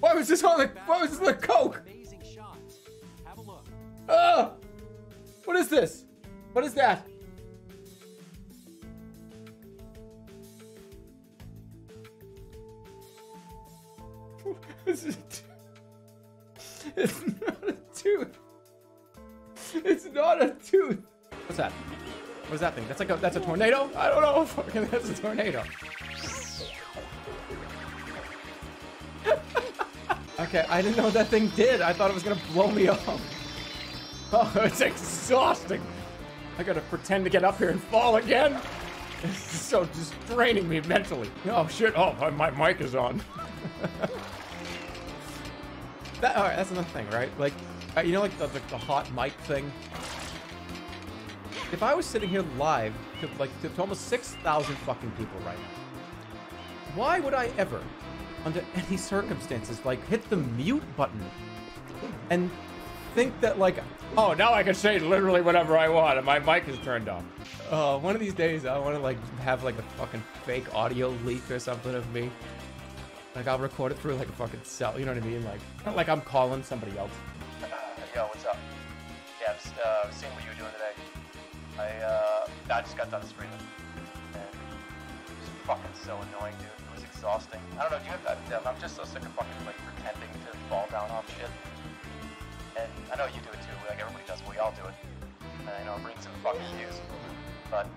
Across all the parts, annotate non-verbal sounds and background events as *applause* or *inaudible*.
Why was this on the why was this on the coke? That's like a that's a tornado? I don't know. *laughs* Fucking that's a tornado. *laughs* okay, I didn't know that thing did. I thought it was gonna blow me off. *laughs* Oh, it's exhausting. I gotta pretend to get up here and fall again. It's so just draining me mentally. Oh shit! Oh, my, my mic is on. that, all right, that's another thing, right? Like, uh, you know, like the, the, the hot mic thing. If I was sitting here live to like to, to almost six thousand fucking people right now, why would I ever, under any circumstances, like hit the mute button and think that like, oh, now I can say literally whatever I want and my mic is turned off. Uh, one of these days I want to like have like a fucking fake audio leak or something of me. Like I'll record it through like a fucking cell, you know what I mean? Like, not like I'm calling somebody else. Yo, what's up? Yeah, I've uh, seen what you were doing today. I, uh, I just got done streaming. And it was fucking so annoying, dude. It was exhausting. I don't know, do you have that? I'm just so sick of fucking, like, pretending to fall down off shit. And I know you do it too, like, everybody does, we all do it. And I know it brings in fucking views. But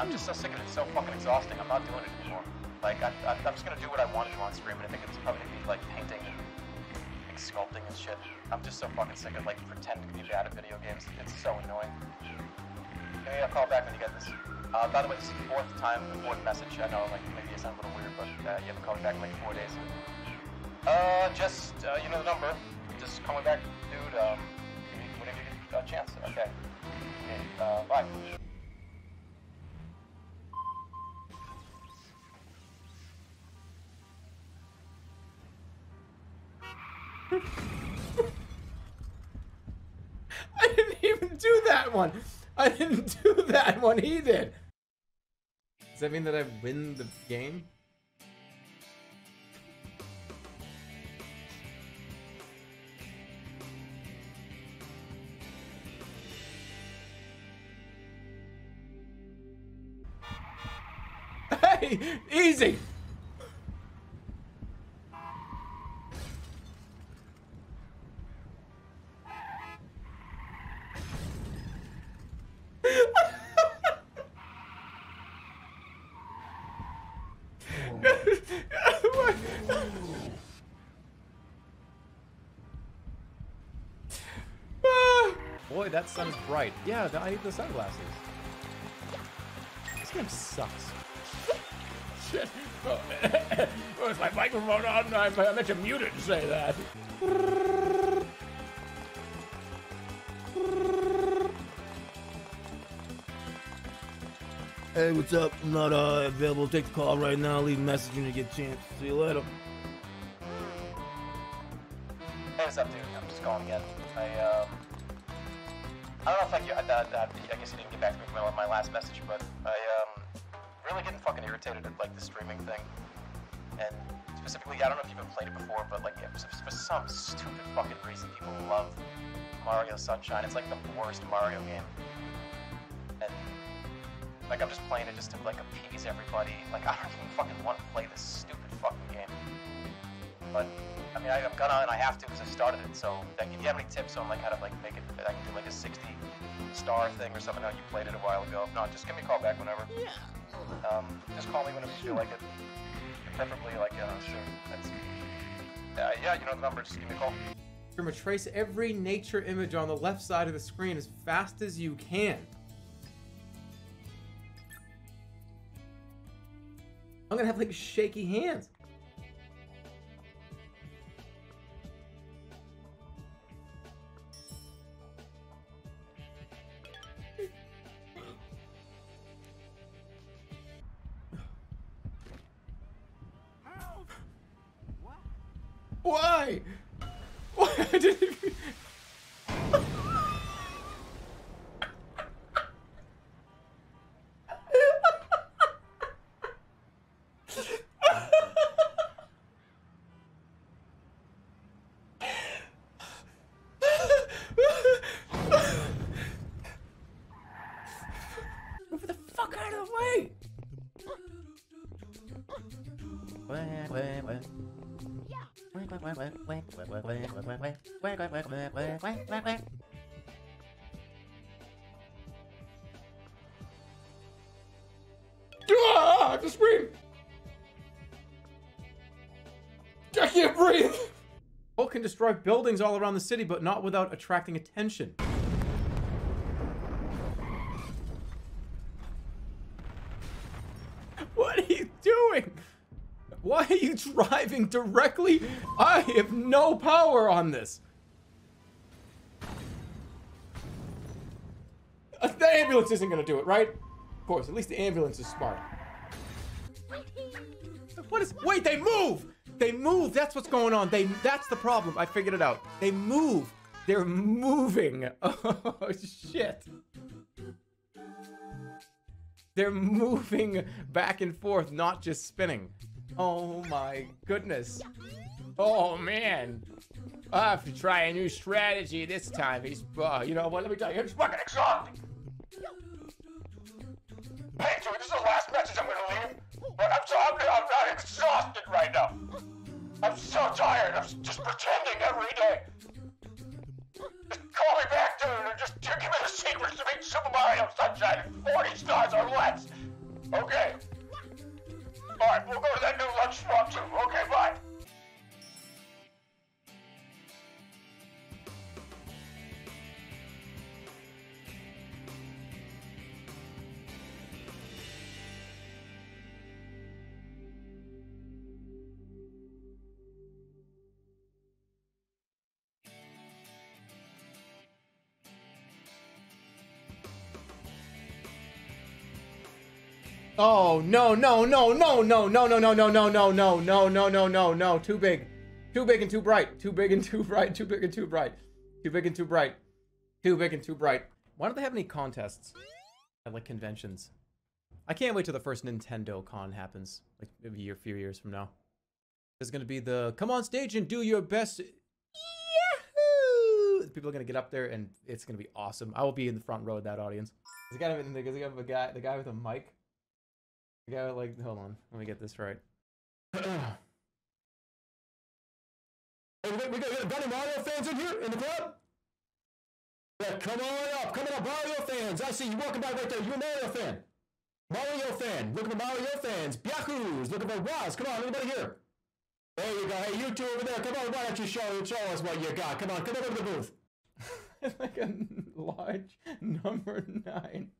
I'm just so sick of it, it's so fucking exhausting. I'm not doing it anymore. Like, I, I, I'm just gonna do what I want to do on stream, and I think it's probably gonna be, like, painting and like sculpting and shit. I'm just so fucking sick of like pretending to be bad at video games. It's so annoying. Maybe I'll call back when you get this. Uh, by the way, this is the fourth time, the fourth message. I know, like, maybe it sounds a little weird, but uh, you haven't called me back in like four days. Uh, just, uh, you know the number. Just call me back, dude, um, whenever you get a chance. Okay. Okay, uh, bye. *laughs* I didn't even do that one. I didn't *laughs* do that one. He did. Does that mean that I win the game? *laughs* Hey, easy. That sun's bright. Yeah, I need the sunglasses. This game sucks. Shit. Oh, *laughs* oh, is my microphone on? I, I meant to mute it and say that. Hey, what's up? I'm not uh, available. Take the call right now. Leave a message when you get a chance. See you later. My, last message, but I, um... Really getting fucking irritated at, like, the streaming thing. And specifically, I don't know if you've ever played it before, but, like, yeah, for, for some stupid fucking reason, people love Mario Sunshine. It's, like, the worst Mario game. And like I'm just playing it just to like appease everybody. Like *laughs* I don't even fucking want to play this stupid fucking game. But I mean, I, I'm gonna and I have to because I started it. So like, if you have any tips on like how to like make it, I can do like a 60 star thing or something. I you played it a while ago. If not, just give me a call back whenever. Yeah. Um, just call me whenever you feel like it. Preferably like uh, soon. That's uh, yeah, you know the number. Just give me a call. Remember, trace every nature image on the left side of the screen as fast as you can. I'm gonna have like shaky hands. Can destroy buildings all around the city, but not without attracting attention. What are you doing? Why are you driving directly? I have no power on this. Uh, The ambulance isn't gonna do it, right? Of course, at least the ambulance is smart. What is? Wait, they move. They move. That's what's going on. They. That's the problem. I figured it out. They move. They're moving. *laughs* Oh shit. They're moving back and forth, not just spinning. Oh my goodness. Oh man. I have to try a new strategy this time. He's, uh, you know what? Let me tell you, it's fucking exhausting. Hey, dude, this is the last message I'm gonna leave. But I'm so I'm, I'm, I'm exhausted right now. I'm so tired. I'm just pretending every day. Just call me back, dude, and just give me the secrets to make Super Mario Sunshine in 40 stars Oh no no no no no no no no no no no no no no no no no too big. Too big and too bright. Too big and too bright. Too big and too bright. Too big and too bright. Too big and too bright. Why don't they have any contests at like conventions? I can't wait till the first Nintendo con happens, like maybe a year, few years from now. There's gonna be the come on stage and do your best. Yahoo! People are gonna get up there and it's gonna be awesome. I will be in the front row of that audience. There's gotta be a guy, the guy with a mic. Guy with, like, hold on, let me get this right. *clears throat* Hey, we got, we got, we got any Mario fans in here in the crowd? Yeah, come on up, come on up, Mario fans. I see you walking by right there. You're a Mario fan. Mario fan, looking for Mario fans. Yahoos, looking for Roz. Come on, anybody here? There you go. Hey, you two over there. Come on, why don't you show, show us what you got? Come on, come over to the booth. *laughs* like a large *laughs* number nine.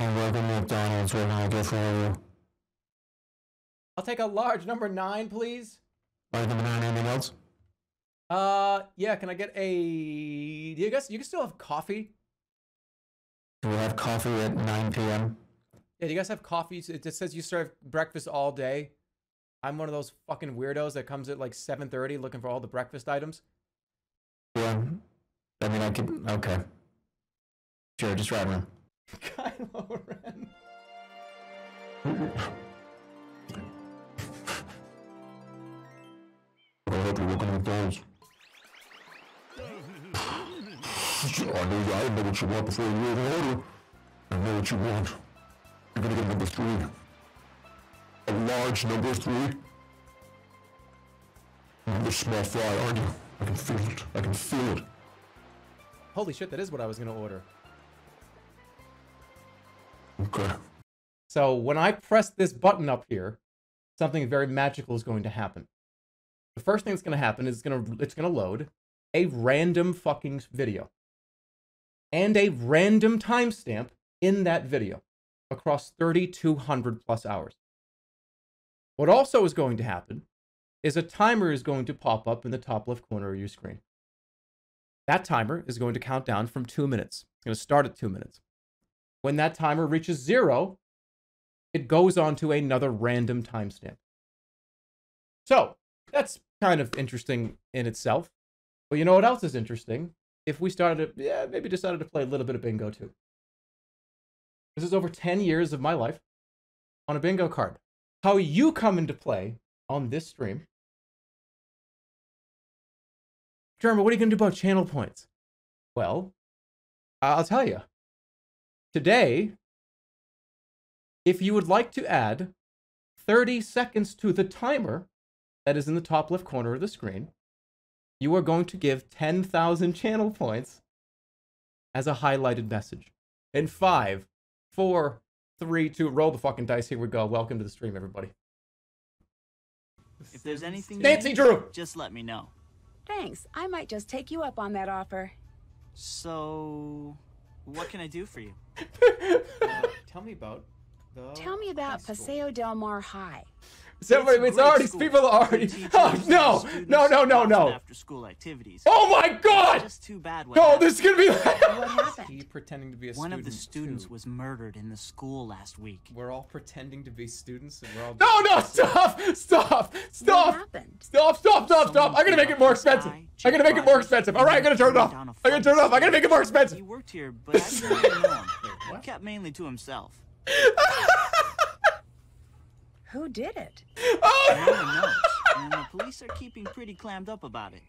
And welcome to McDonald's. What can I get for you? I'll take a large number nine, please. Large number nine, anything else? Uh, yeah. Can I get a? Do you guys? You can still have coffee. Do we have coffee at 9 p.m.? Yeah. Do you guys have coffee? It just says you serve breakfast all day. I'm one of those fucking weirdos that comes at like 7:30 looking for all the breakfast items. Yeah. I mean, I could. Okay. Sure, just right around. Kylo Ren. I. I know, I know what you want before you even order. I know what you want. You're gonna get number three. A large number three. You're a small fry, aren't you? I can feel it. I can feel it. Holy shit! That is what I was gonna order. Okay. So when I press this button up here, something very magical is going to happen. The first thing that's going to happen is it's going to it's going to load a random fucking video and a random timestamp in that video across 3200 plus hours. What also is going to happen is a timer is going to pop up in the top left corner of your screen. That timer is going to count down from 2 minutes. It's going to start at 2 minutes. When that timer reaches zero, it goes on to another random timestamp. So that's kind of interesting in itself. But you know what else is interesting? If we started to, yeah, maybe decided to play a little bit of bingo too. This is over 10 years of my life on a bingo card. How you come into play on this stream. Jeremy, what are you going to do about channel points? Well, I'll tell you. Today, if you would like to add 30 seconds to the timer that is in the top left corner of the screen, you are going to give 10,000 channel points as a highlighted message. In five, four, three, two, roll the fucking dice. Here we go. Welcome to the stream, everybody. If there's anything Nancy need, Drew! just let me know. Thanks. I might just take you up on that offer. So, what can I do for you? *laughs* Uh, tell me about the. Tell me about high school. Paseo del Mar High. So, It's it's already school. people are already. Oh no! No! No! No! No! After-school activities. Oh my God! Just too bad. What No! happened. This is gonna be. What happened? He pretending to be a One of the students too. was murdered in the school last week. We're all pretending to be students, and we're all. No! No! Stop! Stop! What Stop! happened? Stop! Stop! Stop! Stop! I'm gonna make it more expensive. I'm gonna make it more expensive. All right, I'm gonna turn it off. down a I'm gonna turn it off. I'm gonna make it more expensive. He expensive. worked here, but I didn't know him. *laughs* He kept mainly to himself. *laughs* Who did it? Oh! No one knows, and the police are keeping pretty clammed up about it.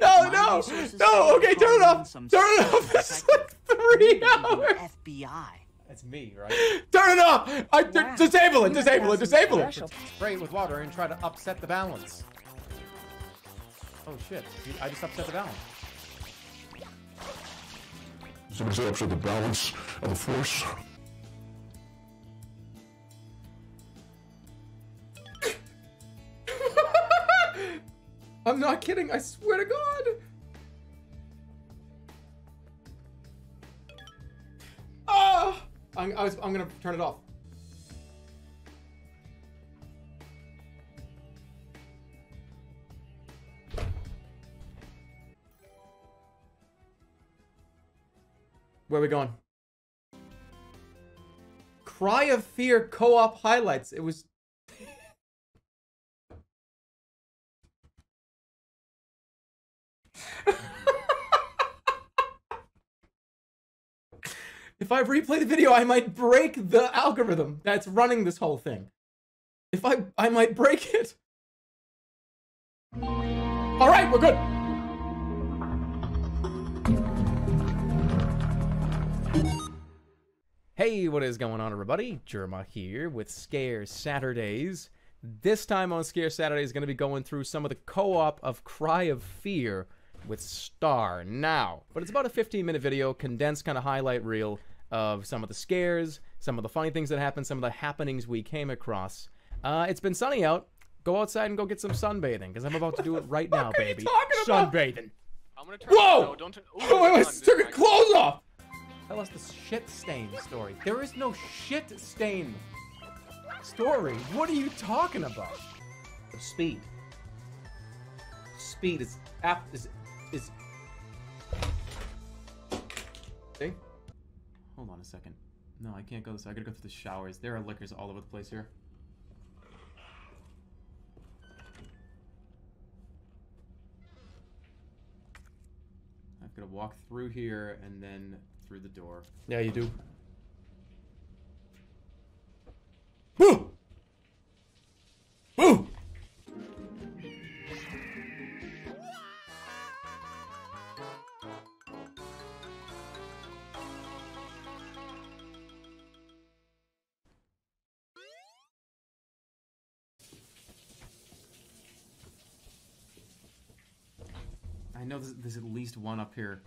no! My No! No! Okay, turn it off. some Turn it off. This is like three hours. FBI. That's me, right? *laughs* Turn it off! I d- Wow. disable it! Disable it! have some Disable it! special- Spray it with water and try to upset the balance. Oh shit! I just upset the balance. Somebody say upset the balance of the force. I'm not kidding. I swear to God. Ah! I'm, I was, I'm gonna turn it off. Where are we going? Cry of Fear co-op highlights. It was If I replay the video, I might break the algorithm that's running this whole thing. If I I might break it. All right, we're good. Hey, what is going on, everybody? Jerma here with Scare Saturdays. This time on Scare Saturday is going to be going through some of the co-op of Cry of Fear with Star now. But it's about a 15 minute video, condensed kind of highlight reel of some of the scares, some of the funny things that happened, some of the happenings we came across. Uh, it's been sunny out. Go outside and go get some sunbathing, because I'm about to do it right *laughs* now, baby. talking? I'm Sunbathing. gonna turn Whoa! Don't turn. Ooh, Oh, wait, wait, took time, your clothes off! Tell us the shit stain story. There is no shit stain story. What are you talking about? Speed. Speed is is is. See? Hold on a second. No, I can't go this. way. I gotta go through the showers. There are liquors all over the place here. I've got to walk through here and then through the door. Yeah, you do. Know there's, there's at least one up here.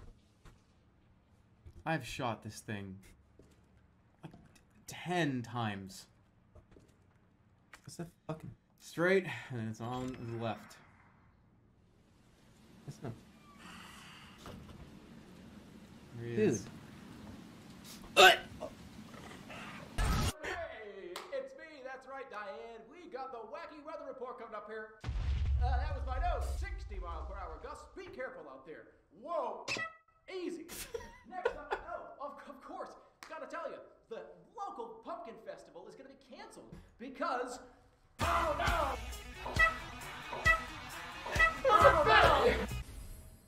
I've shot this thing like ten times. What's that fucking straight? And it's on the left. That's not. There he is. Hey, it's me. That's right, Diane. We got the wacky weather report coming up here. Uh, that was my nose. 60 mile per hour gusts. Be careful out there. Whoa. Easy. *laughs* Next up, oh, of, of course, gotta tell you, the local pumpkin festival is gonna be canceled because. Oh no!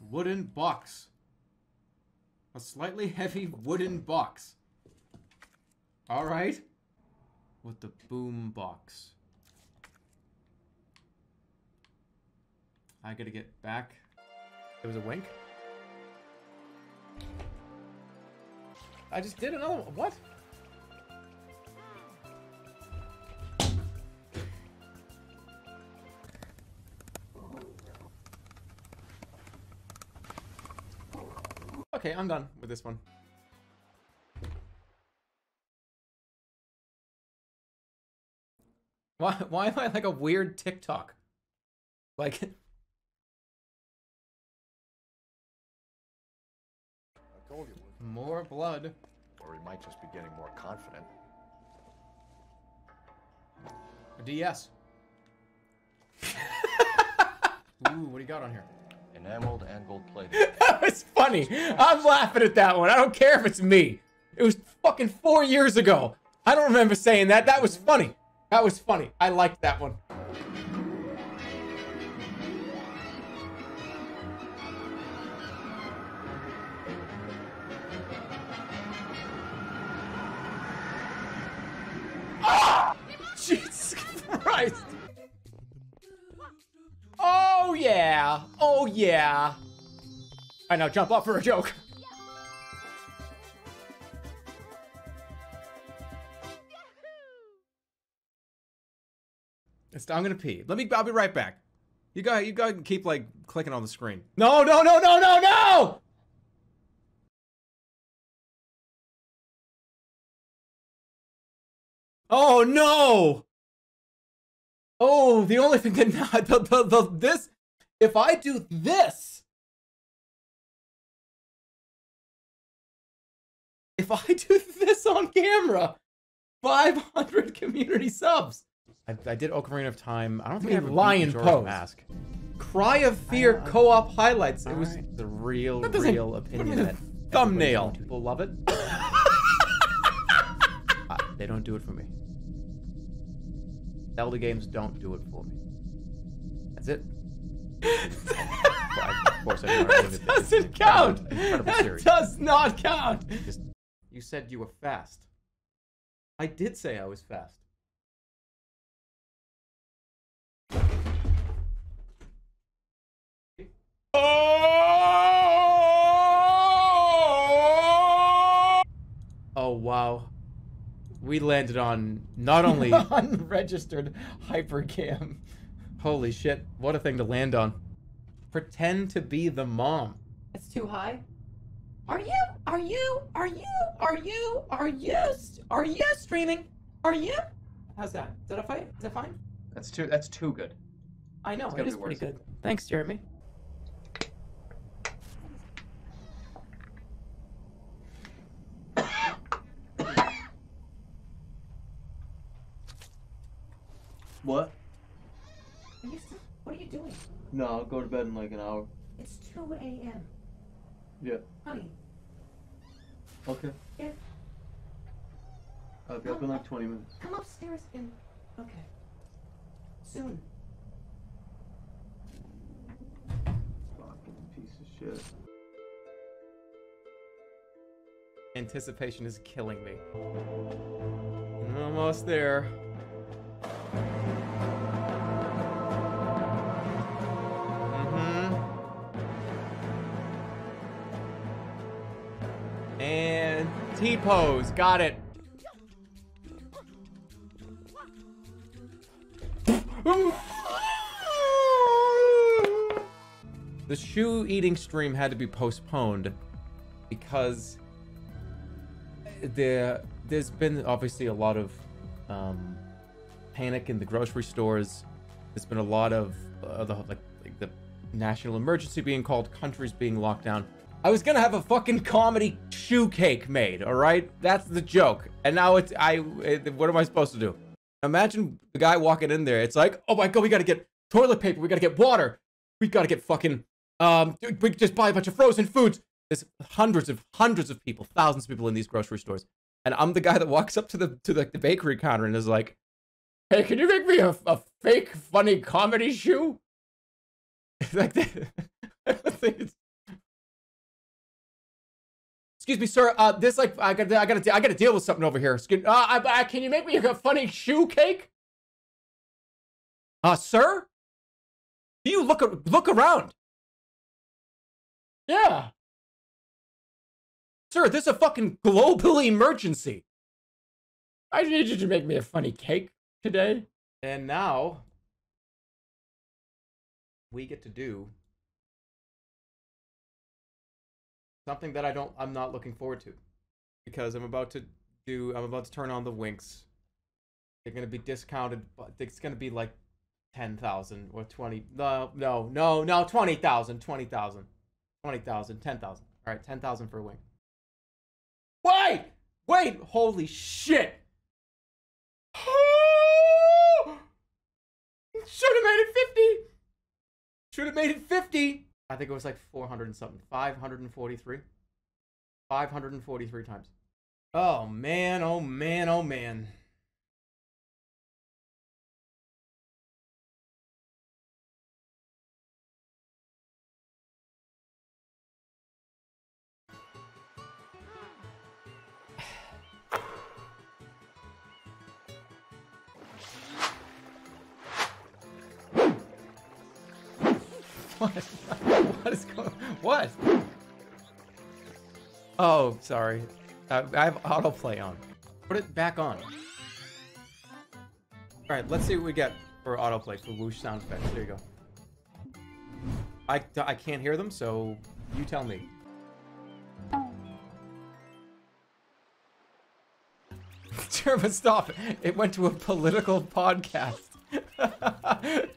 Wooden box. A slightly heavy wooden box. Alright. With the boom box. I gotta get back. It was a wink? I just did another one. What? Okay, I'm done with this one. Why, why am I like a weird TikTok? Like... *laughs* more blood. Or he might just be getting more confident. A DS. *laughs* Ooh, what do you got on here? Enameled and gold plated. *laughs* That was funny. I'm laughing at that one. I don't care if it's me. It was fucking four years ago. I don't remember saying that. That was funny. That was funny. I liked that one. Yeah. Oh yeah. I now jump up for a joke. It's- I'm gonna pee. Let me. I'll be right back. You go. You got And keep like clicking on the screen. No, no, no, no, no, no. Oh no. Oh, the only thing that not *laughs* the, the, the this. If I do this. If I do this on camera, 500 community subs. I, I did Ocarina of Time. I don't think I have Lion Pose. Mask. Cry of Fear co-op highlights. It was the real, real opinion that thumbnail. People love it. *laughs* Uh, they don't do it for me. Zelda games don't do it for me. That's it. Of course, I didn't *laughs* That it. Doesn't count. Incredible That does not count. You said you were fast. I did say I was fast. Oh wow. We landed on not only *laughs* Unregistered hypercam. Holy shit, what a thing to land on. Pretend to be the mom. It's too high. Are you? Are you? Are you? Are you? Are you? Are you streaming? Are you? How's that? Is that a fight? Is that fine? That's too. That's too good. I know It's it gotta is be pretty good. Thanks, Jeremy. What? Are you still, what are you doing? No, I'll go to bed in like an hour. It's 2 a.m. Yeah. Honey, Okay. Yeah. I'll be up in like 20 minutes. come upstairs and. Okay. Soon. Fucking piece of shit. Anticipation is killing me. Almost there. T pose, got it. The shoe eating stream had to be postponed because there there's been obviously a lot of um, panic in the grocery stores. There's been a lot of uh, the like, like the national emergency being called, countries being locked down. I was gonna have a fucking comedy shoe cake made. All right, that's the joke. And now it's I. It, what am I supposed to do? Imagine the guy walking in there. It's like, oh my god, we gotta get toilet paper. We gotta get water. We gotta get fucking. Um, we just buy a bunch of frozen foods. There's hundreds of hundreds of people, thousands of people in these grocery stores, and I'm the guy that walks up to the to the, the bakery counter and is like, "Hey, can you make me a, a fake funny comedy shoe?" *laughs* like that. *laughs* I don't think it's. Excuse me, sir. Uh, this like I got I got to I got to deal with something over here. Uh, I, I, can you make me a funny shoe cake? Uh, sir. Do you look look around? Yeah. Sir, this is a fucking global emergency. I need you to make me a funny cake today. And now we get to do something that I don't I'm not looking forward to because I'm about to do I'm about to turn on the winks. They're gonna be discounted, but it's gonna be like ten thousand or twenty. No, no, no, no, twenty thousand, twenty thousand, twenty thousand, ten thousand. All right, ten thousand for a wing. Wait, wait, holy shit! *gasps* Should have made it fifty. Should have made it fifty. I think it was like four hundred and something. Five hundred and forty-three. Five hundred and forty-three times. Oh man! Oh man! Oh man! What? What is going? What? Oh, sorry. I, have autoplay on. Put it back on. All right, let's see what we get for autoplay for whoosh sound effects. There you go. I I can't hear them, so you tell me. *laughs* Jeremy, stop! It went to a political podcast. *laughs*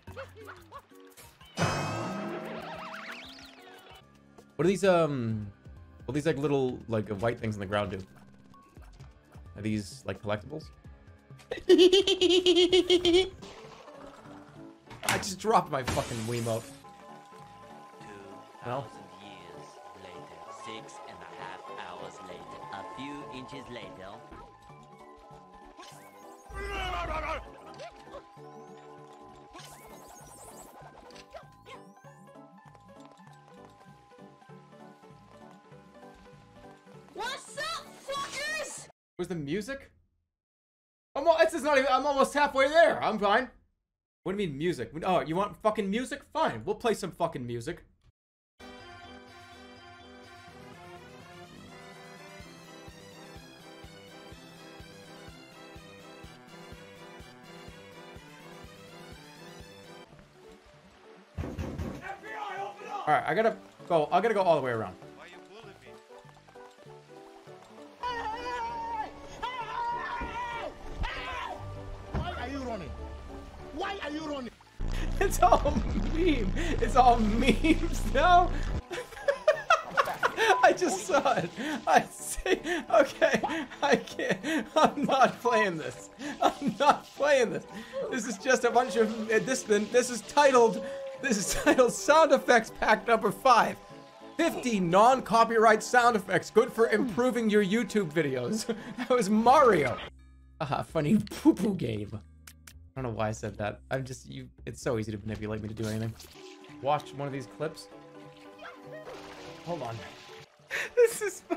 What are these, um... What are these, like, little, like, uh, white things in the ground do? Are these, like, collectibles? *laughs* I just dropped my fucking Wiimote. Well. years later, six and a half hours later, a few inches later. *laughs* Where's the music? I'm, al- this is not even, I'm almost halfway there. I'm fine. What do you mean music? Oh, you want fucking music? Fine, we'll play some fucking music. All right, I gotta go. I gotta go all the way around. *laughs* It's all meme. It's all memes now. *laughs* I just saw it. I see. Okay, I can't. I'm not playing this. I'm not playing this. This is just a bunch of uh, this. This is titled. This is titled sound effects pack number five. 50 non-copyright sound effects, good for improving your YouTube videos. *laughs* That was Mario. Aha, funny poo-poo game. I don't know why I said that. I'm just you. It's so easy to manipulate me to do anything. Watch one of these clips. Hold on. *laughs* This is. *laughs* all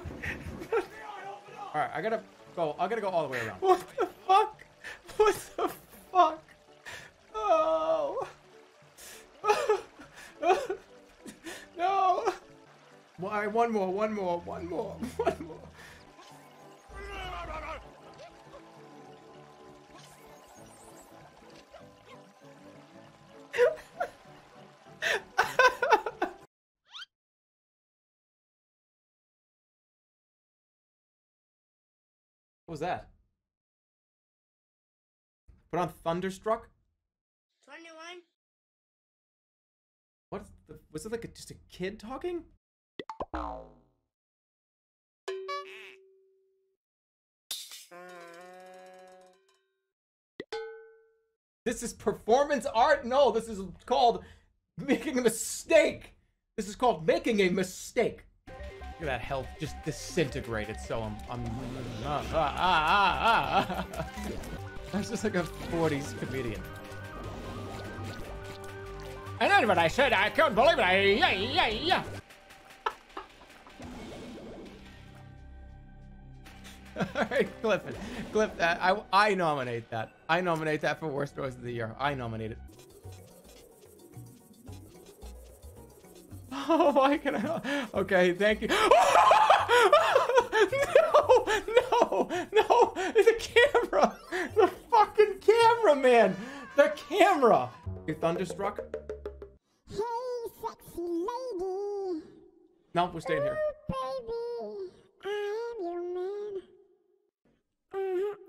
right, I gotta go. I gotta go all the way around. What the fuck? What the fuck? Oh. *laughs* no. Why? One more. One more. One more. One more. What was that? Put on Thunderstruck? 21. What? The, was it like a, just a kid talking? This is performance art? No, this is called making a mistake. This is called making a mistake. Look at that health just disintegrated. So I'm, I'm, ah, ah, ah. That's just like a 40s comedian. And then what I said, I can't believe it. I, yeah, yeah, yeah. *laughs* All right, clip it. Clip that. I, I nominate that. I nominate that for worst noise of the year. I nominate it. Oh, *laughs* my can Okay, thank you. *laughs* no, no, no! The camera, *laughs* the fucking camera, man, the camera. You thunderstruck? Hey, sexy lady. No, we're staying here. Baby, uh-huh,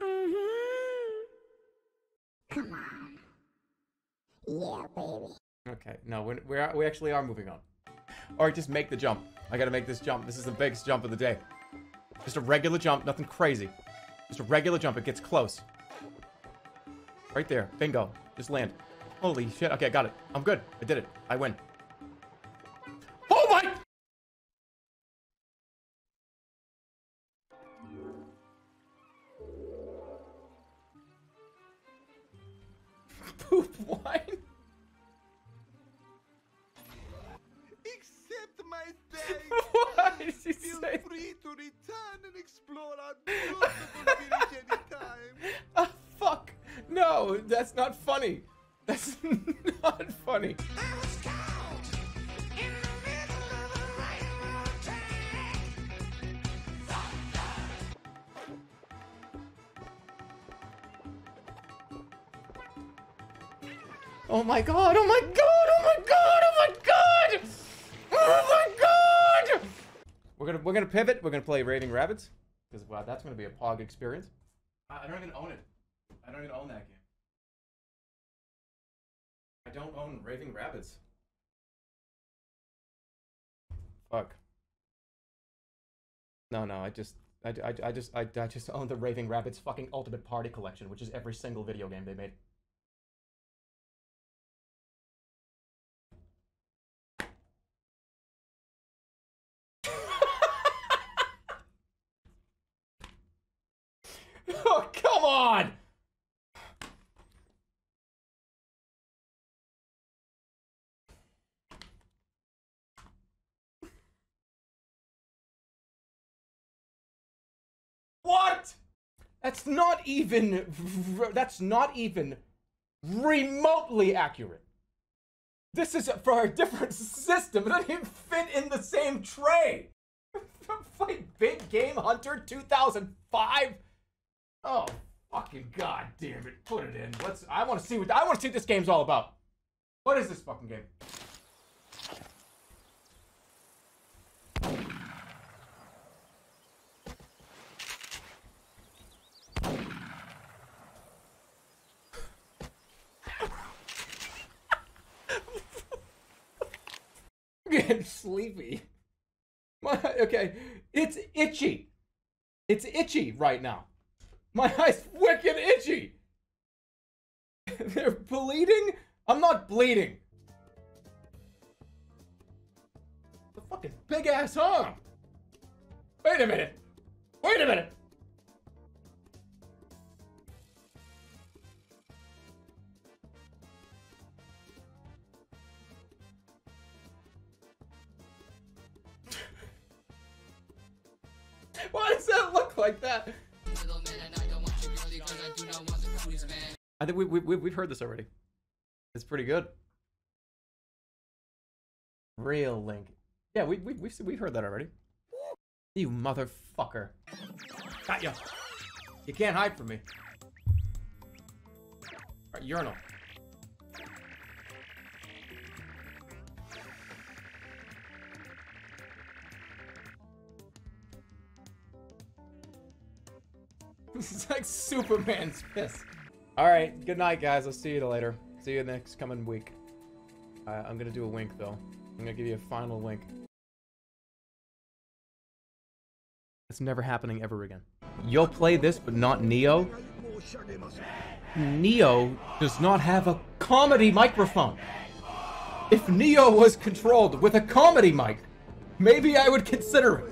uh-huh. Come on. Yeah, baby. Okay, no, we're, we're we actually are moving on. All right, just make the jump. I gotta make this jump. This is the biggest jump of the day. Just a regular jump, nothing crazy. Just a regular jump. It gets close. Right there. Bingo. Just land. Holy shit. Okay, I got it. I'm good. I did it. I win. That's gonna be a POG experience. I I don't even own it. I don't even own that game. I don't own Raving Rabbids. Fuck. No, no, I just, I, I, I just, I, I just own the Raving Rabbids fucking Ultimate Party Collection, which is every single video game they made. oh, come on! What? That's not even. That's not even remotely accurate. This is for a different system. It doesn't even fit in the same tray. *laughs* Fight Big Game Hunter 2005. Oh fucking god damn it! Put it in. Let's. I want to see what. I want to see what this game's all about. What is this fucking game? I'm *laughs* sleepy. My okay, it's itchy. It's itchy right now. My *laughs* eyes wicked itchy. *laughs* They're bleeding. I'm not bleeding. The fucking big ass arm. Wait a minute. Wait a minute. Like that? I think we, we, we, we've heard this already. It's pretty good. Real Link. Yeah, we, we, we've, we've heard that already. You motherfucker. Got ya. You can't hide from me. Alright, urinal. *laughs* This is like Superman's piss. All right, good night, guys. I'll see you later. See you next coming week. Uh, I'm gonna do a wink though. I'm gonna give you a final wink. It's never happening ever again. You'll play this, but not Neo. Neo does not have a comedy microphone. If Neo was controlled with a comedy mic, maybe I would consider it.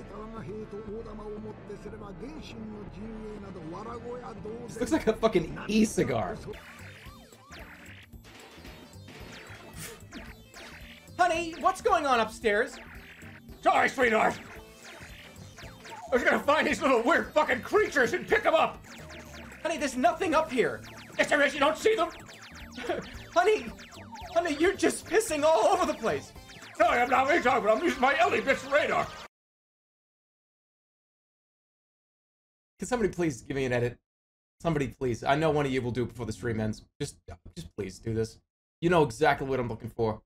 This looks like a fucking e-cigar. Honey, what's going on upstairs? Sorry, sweetheart. I was gonna find these little weird fucking creatures and pick them up. Honey, there's nothing up here. Yes, there is. You don't see them? *laughs* honey, honey, you're just pissing all over the place. Sorry, I'm not really talking, but I'm using my Elebits radar. Can somebody please give me an edit? Somebody please. I know one of you will do it before the stream ends. Just, just please do this. You know exactly what I'm looking for.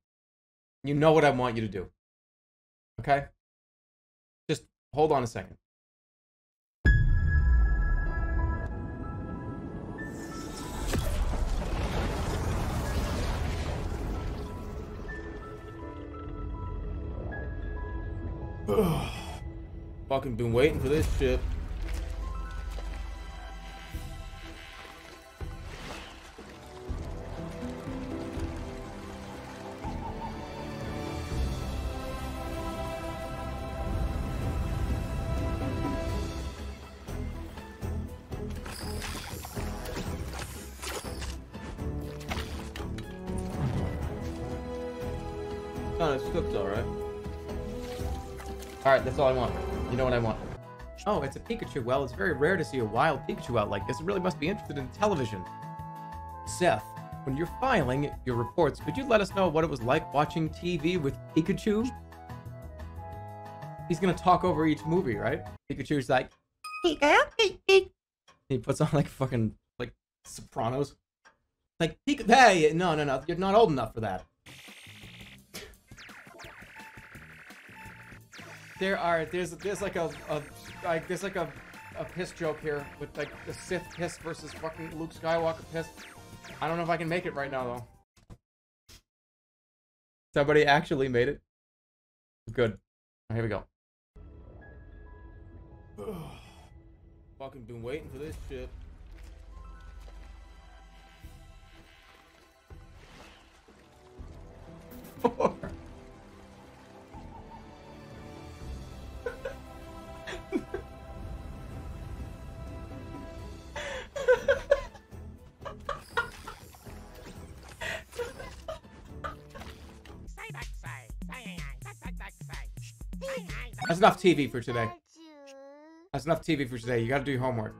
You know what I want you to do. Okay? Just hold on a second. *sighs* Fucking been waiting for this shit. That's all I want. You know what I want. Oh, it's a Pikachu. Well, it's very rare to see a wild Pikachu out like this. It really must be interested in television. Seth, when you're filing your reports, could you let us know what it was like watching TV with Pikachu? He's gonna talk over each movie, right? Pikachu's like, he puts on like fucking like Sopranos. Like, hey, no, no, no, you're not old enough for that. There are there's there's like a, a like there's like a a piss joke here with like the Sith piss versus fucking Luke Skywalker piss. I don't know if I can make it right now though. Somebody actually made it. Good. Here we go. *sighs* Fucking been waiting for this shit. *laughs* *laughs* That's enough TV for today. That's enough TV for today. You gotta do homework.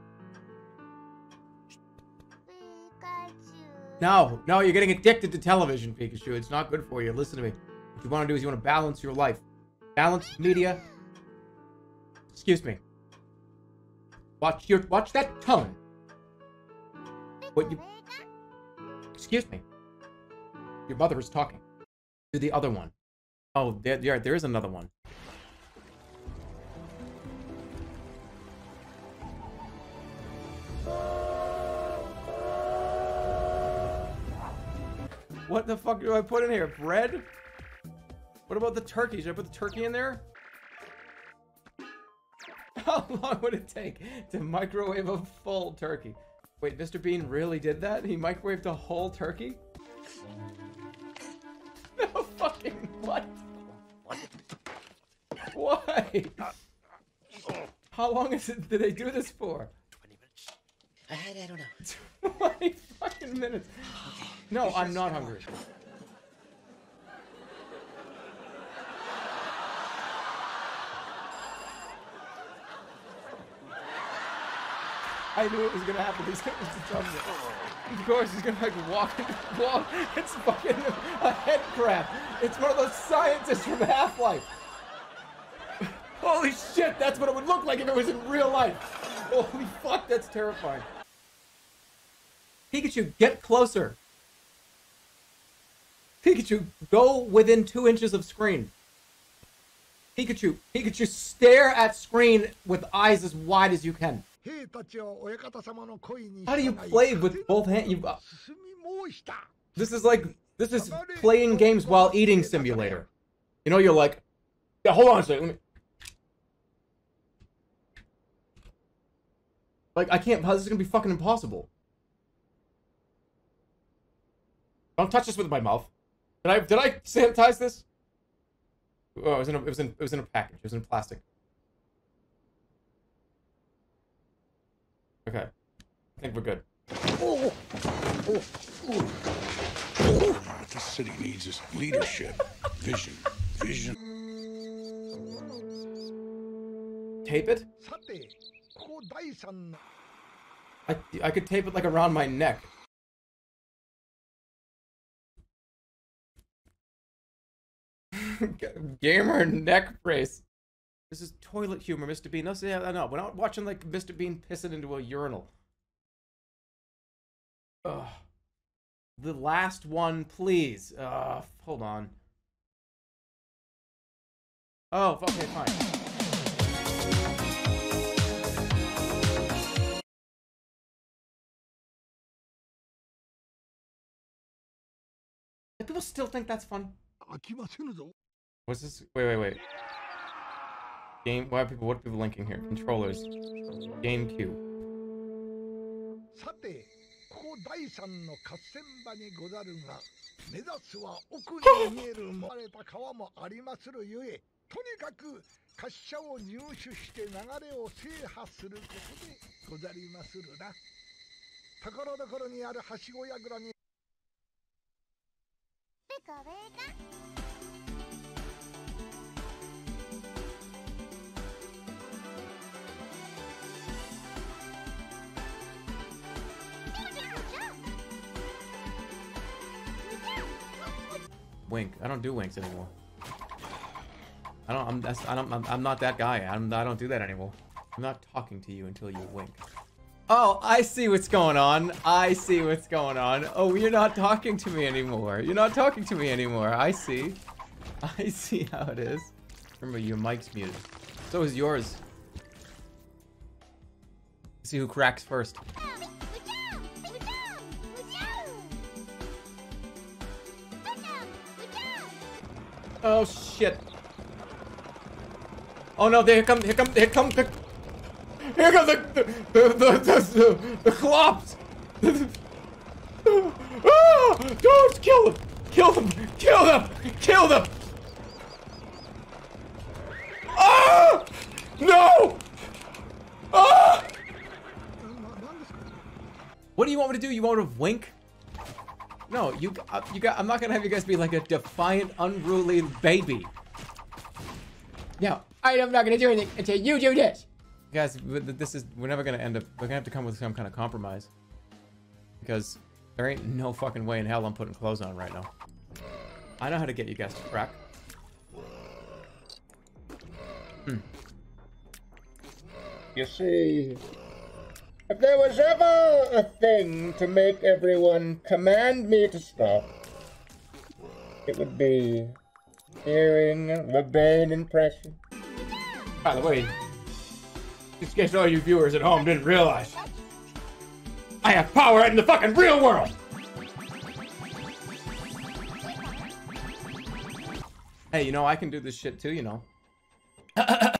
No, no, you're getting addicted to television, Pikachu. It's not good for you. Listen to me. What you want to do is you want to balance your life. Balance media. Excuse me. Watch your watch that tone. What you Excuse me. Your mother is talking. To the other one. Oh, there, there, there is another one. What the fuck do I put in here? Bread? What about the turkey? Should I put the turkey in there? *laughs* How long would it take to microwave a full turkey? Wait, Mr. Bean really did that? He microwaved a whole turkey? *laughs* No fucking what? Why? How long is it? Did they do this for? 20 minutes. I, I don't know. *laughs* 20 fucking minutes. No, I'm not hungry. I knew it was gonna happen. He's gonna. Of course, he's gonna like walk, walk. It's fucking a head crab. It's one of those scientists from Half-Life. Holy shit, that's what it would look like if it was in real life. Holy fuck, that's terrifying. Pikachu, get closer. Pikachu, go within two inches of screen. Pikachu, Pikachu, stare at screen with eyes as wide as you can. How do you play with both hands? You, uh, this is like, this is playing games while eating simulator. You know, you're like, yeah, hold on a second, let me... Like, I can't, this is gonna be fucking impossible. Don't touch this with my mouth. Did I did I sanitize this? Oh, it was in a, it was in it was in a package. It was in plastic. Okay, I think we're good. Oh, oh. What the city needs is leadership, vision, vision. Tape it? I, I could tape it like around my neck. *laughs* Gamer neck brace. This is toilet humor, Mr. Bean. No, see, I know. We're not watching like Mr. Bean pissing into a urinal. Ugh. The last one, please. Uh, hold on. Oh, okay, fine. People still think that's fun? What's this? Wait, wait, wait. Game. Why are people? What are people linking here? Controllers. Game Q. さてここ第三の合戦場にござるが目指すは奥に見えるもれた川もありまするゆえとにかく滑車を入手して流れを制覇することでござりまするなところどころにあるはしご櫓に Wink. I don't do winks anymore. I don't. I'm. That's, I don't. I'm, I'm not that guy. I'm. I don't do that anymore. I'm not talking to you until you wink. Oh, I see what's going on. I see what's going on. Oh, you're not talking to me anymore. You're not talking to me anymore. I see. *laughs* I see how it is. Remember, your mic's muted. So is yours. See who cracks first. Oh shit. Oh no, here come, here come, here come the, here come the, the, the, the, the, the clops. *laughs* ah, don't kill them, kill them, kill them, kill them. Ah, no. Ah. What do you want me to do? You want me to wink? No, you, uh, you got. I'm not gonna have you guys be like a defiant, unruly baby. No, I am not gonna do anything until you do this. Guys, th- th- this is. We're never gonna end up. We're gonna have to come with some kind of compromise. Because there ain't no fucking way in hell I'm putting clothes on right now. I know how to get you guys to crack. Hmm. You see, if there was ever a thing to make everyone command me to stop, it would be hearing the Bane impression. By the way, just in case all you viewers at home didn't realize, I have power in the fucking real world. Hey, you know I can do this shit too. You know. *laughs*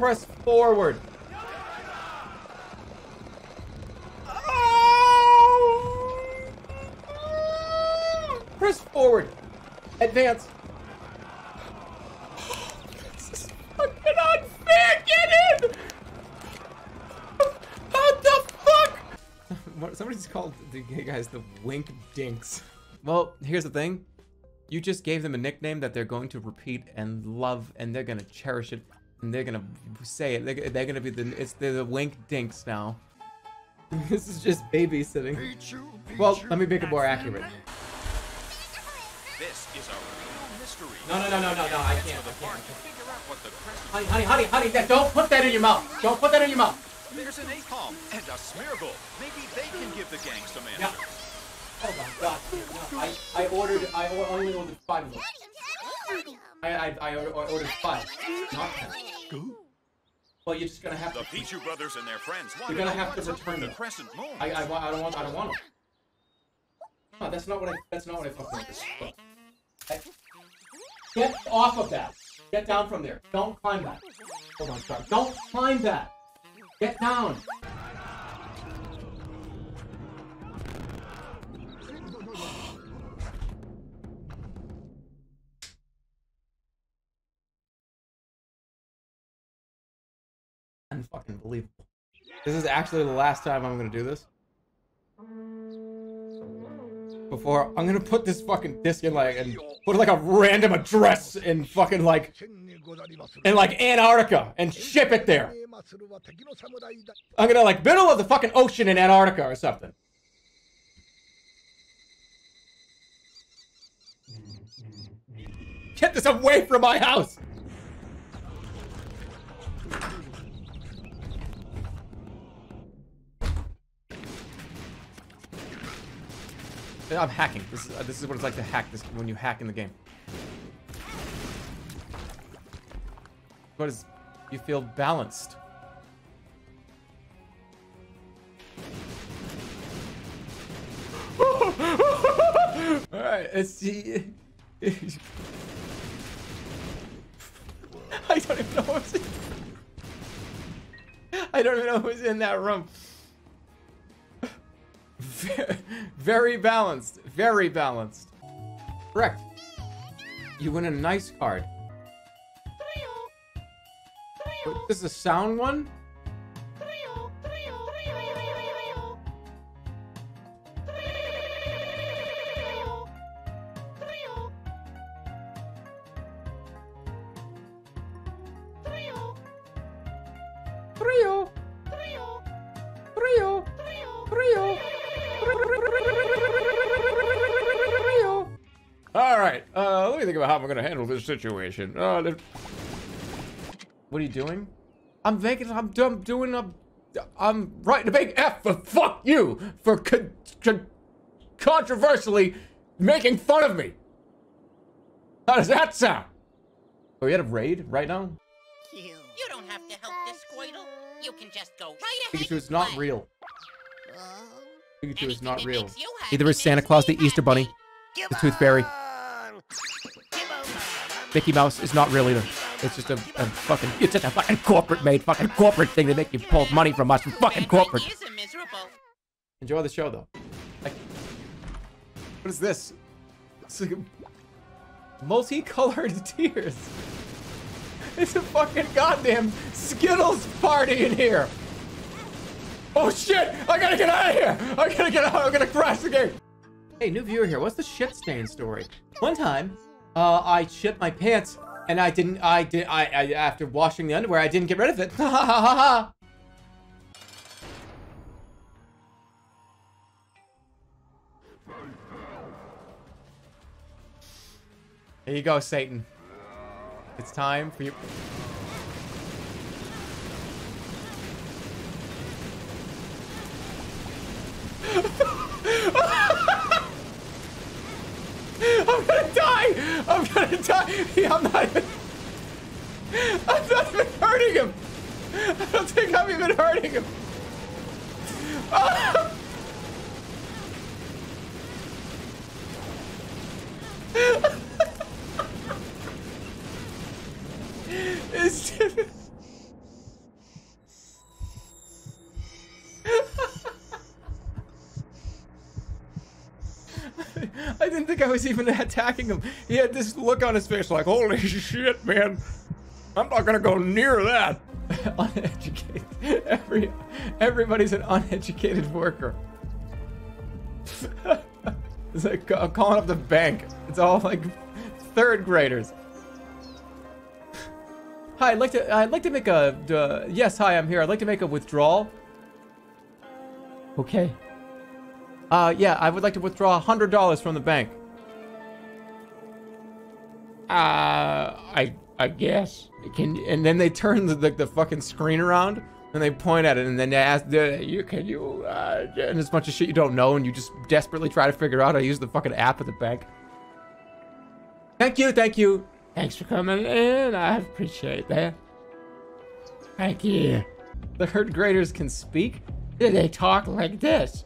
Press forward. Press forward. Advance. This is fucking unfair. Get in. What the fuck? *laughs* Somebody's called the gay guys the Wink Dinks. *laughs* Well, here's the thing. You just gave them a nickname that they're going to repeat and love, and they're gonna cherish it, and they're gonna say it. They're, they're gonna be the it's they're the Wink Dinks now. *laughs* this is just babysitting. Well, let me make it more accurate. This is a real mystery. No, no, no, no, no, no, I can't, I can't, figure out what the crescent Honey, honey, honey, honey, that, don't put that in your mouth. Don't put that in your mouth. There's an Aipom and a Smeargle. Maybe they can give the gang some Yeah. answers. Oh my god. No, I, I ordered, I o- only ordered five of them. I, I, I I ordered five, not ten. Well, you're just gonna have The to. Pichu brothers and their friends want You're to gonna have to what's return with the them. crescent moon. I, I, I don't want, I don't want them. No, that's not what I, that's not what I fucking ordered. I- Get off of that. Get down from there. Don't climb that. Hold on, sorry. Don't climb that. Get down. Unfucking believable. This is actually the last time I'm gonna do this. Before I'm gonna put this fucking disc in like and put like a random address in fucking like in like Antarctica and ship it there. I'm gonna like middle of the fucking ocean in Antarctica or something. Get this away from my house! I'm hacking. This is uh, this is what it's like to hack this when you hack in the game. What is? You feel balanced. All right, it's. I don't even know what's in. I don't even know who's in that room. Very balanced. Very balanced. Correct. You win a nice card. Wait, This is a sound one? Gonna handle this situation. Uh, what are you doing? I'm making. I'm, I'm doing a. I'm writing a big F for fuck you for con- con- controversially making fun of me. How does that sound? Oh, we had a raid right now. You don't have to help this Squirtle. You can just go right ahead. Pikachu is not real. Pikachu is not real. Either is Santa Claus, the Easter Bunny, the Tooth Fairy. Mickey Mouse is not really the. It's just a, a fucking. It's just a fucking corporate made fucking corporate thing. They make you pull money from us from fucking corporate. is a miserable. Enjoy the show though. Like, what is this? It's like multicolored *laughs* tears. It's a fucking goddamn Skittles party in here. Oh shit! I gotta get out of here! I gotta get out! I'm gonna crash the game! Hey, new viewer here. What's the shit stain story? One time, uh, I shit my pants and I didn't. I did. I, I after washing the underwear, I didn't get rid of it. *laughs* Ha ha ha ha! Here you go, Satan. It's time for you. I'm gonna die! I'm! *laughs* I'm not even. I'm not even hurting him! I don't think I'm even hurting him! Ah! *laughs* It's was even *laughs* attacking him. He had this look on his face like, holy shit, man. I'm not gonna go near that. *laughs* uneducated. Every, everybody's an uneducated worker. *laughs* it's like ca- calling up the bank. It's all like third graders. Hi, I'd like to. I'd like to make a. Uh, yes, hi, I'm here. I'd like to make a withdrawal. Okay. Uh, yeah, I would like to withdraw hundred dollars from the bank. Uh, I I guess. Can and then they turn the, the, the fucking screen around and they point at it and then they ask, "You can you?" Uh, and it's a bunch of shit you don't know and you just desperately try to figure out how to use the fucking app at the bank. Thank you, thank you. Thanks for coming in. I appreciate that. Thank you. The third graders can speak? They talk like this.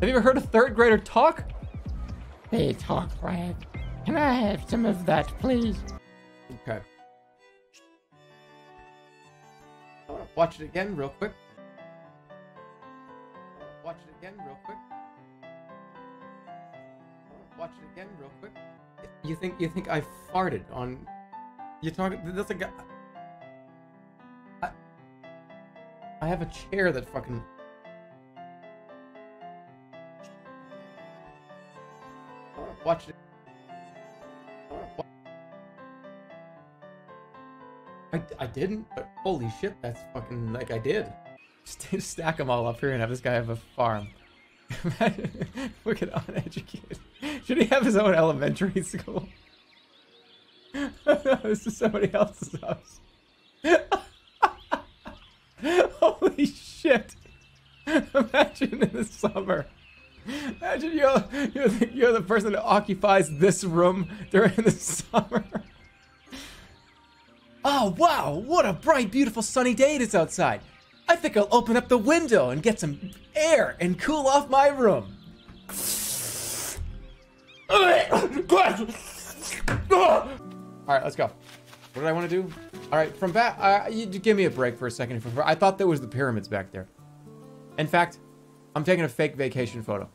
Have you ever heard a third grader talk? They talk like. Can I have some of that, please? Okay. I want to watch it again real quick. Watch it again real quick. Watch it again real quick. You think you think I farted on? You talking? That's a guy. I, I have a chair that fucking. Watch it. I, didn't, but holy shit, that's fucking like I did. *laughs* Just stack them all up here and have this guy have a farm. Imagine, *laughs* look at uneducated. Should he have his own elementary school? *laughs* this is somebody else's house. Holy shit! Imagine in the summer, Imagine you're, you're, the, you're the person that occupies this room during the summer. Wow, what a bright, beautiful sunny day it is outside. I think I'll open up the window and get some air and cool off my room. All right, let's go. What did I want to do? All right, from back, uh, you give me a break for a second. I thought there was the pyramids back there. In fact, I'm taking a fake vacation photo.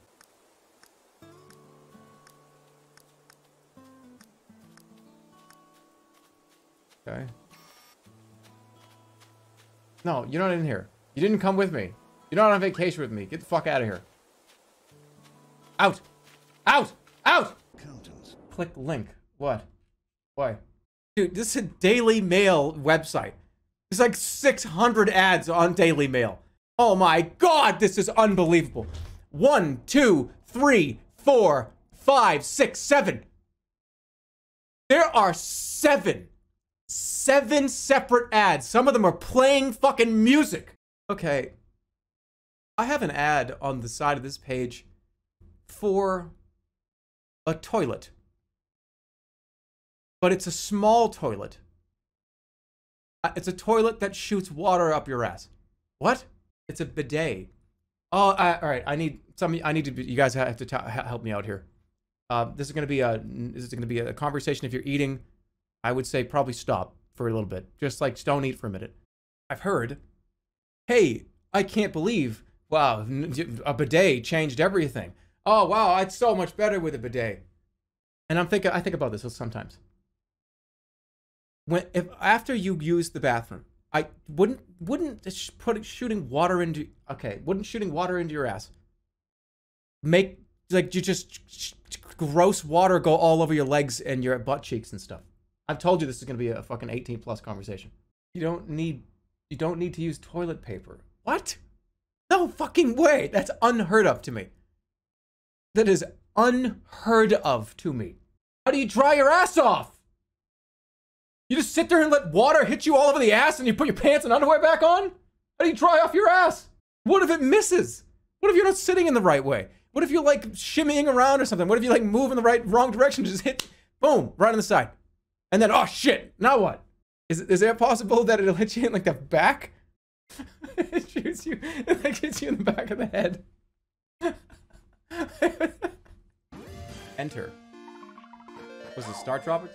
Okay. No, you're not in here. You didn't come with me. You're not on vacation with me. Get the fuck out of here. Out! Out! Out! Click link. What? Why? Dude, this is a Daily Mail website. There's like 600 ads on Daily Mail. Oh my god, this is unbelievable. One, two, three, four, five, six, seven. There are seven, seven separate ads. Some of them are playing fucking music. Okay. I have an ad on the side of this page for a toilet. But it's a small toilet. Uh, It's a toilet that shoots water up your ass. What? It's a bidet. Oh, I, all right. I need some. I need to. Be, you guys have to help me out here. Uh, this is going to be a. This is going to be a conversation. If you're eating, I would say probably stop for a little bit. Just like don't eat for a minute. I've heard. Hey, I can't believe. Wow, a bidet changed everything. Oh wow, it's so much better with a bidet. And I'm thinking. I think about this sometimes. When if after you use the bathroom, I wouldn't wouldn't put shooting water into okay wouldn't shooting water into your ass make like you just gross water go all over your legs and your butt cheeks and stuff. I've told you this is gonna be a fucking 18 plus conversation. You don't need you don't need to use toilet paper. What? No fucking way. That's unheard of to me. That is unheard of to me. How do you dry your ass off? You just sit there and let water hit you all over the ass and you put your pants and underwear back on? How do you dry off your ass? What if it misses? What if you're not sitting in the right way? What if you're like shimmying around or something? What if you like move in the right wrong direction? Just hit boom right on the side. And then oh shit, now what? Is is it possible that it'll hit you in like the back? *laughs* it shoots you *laughs* it like hits you in the back of the head. *laughs* Enter. Was it Star Tropics?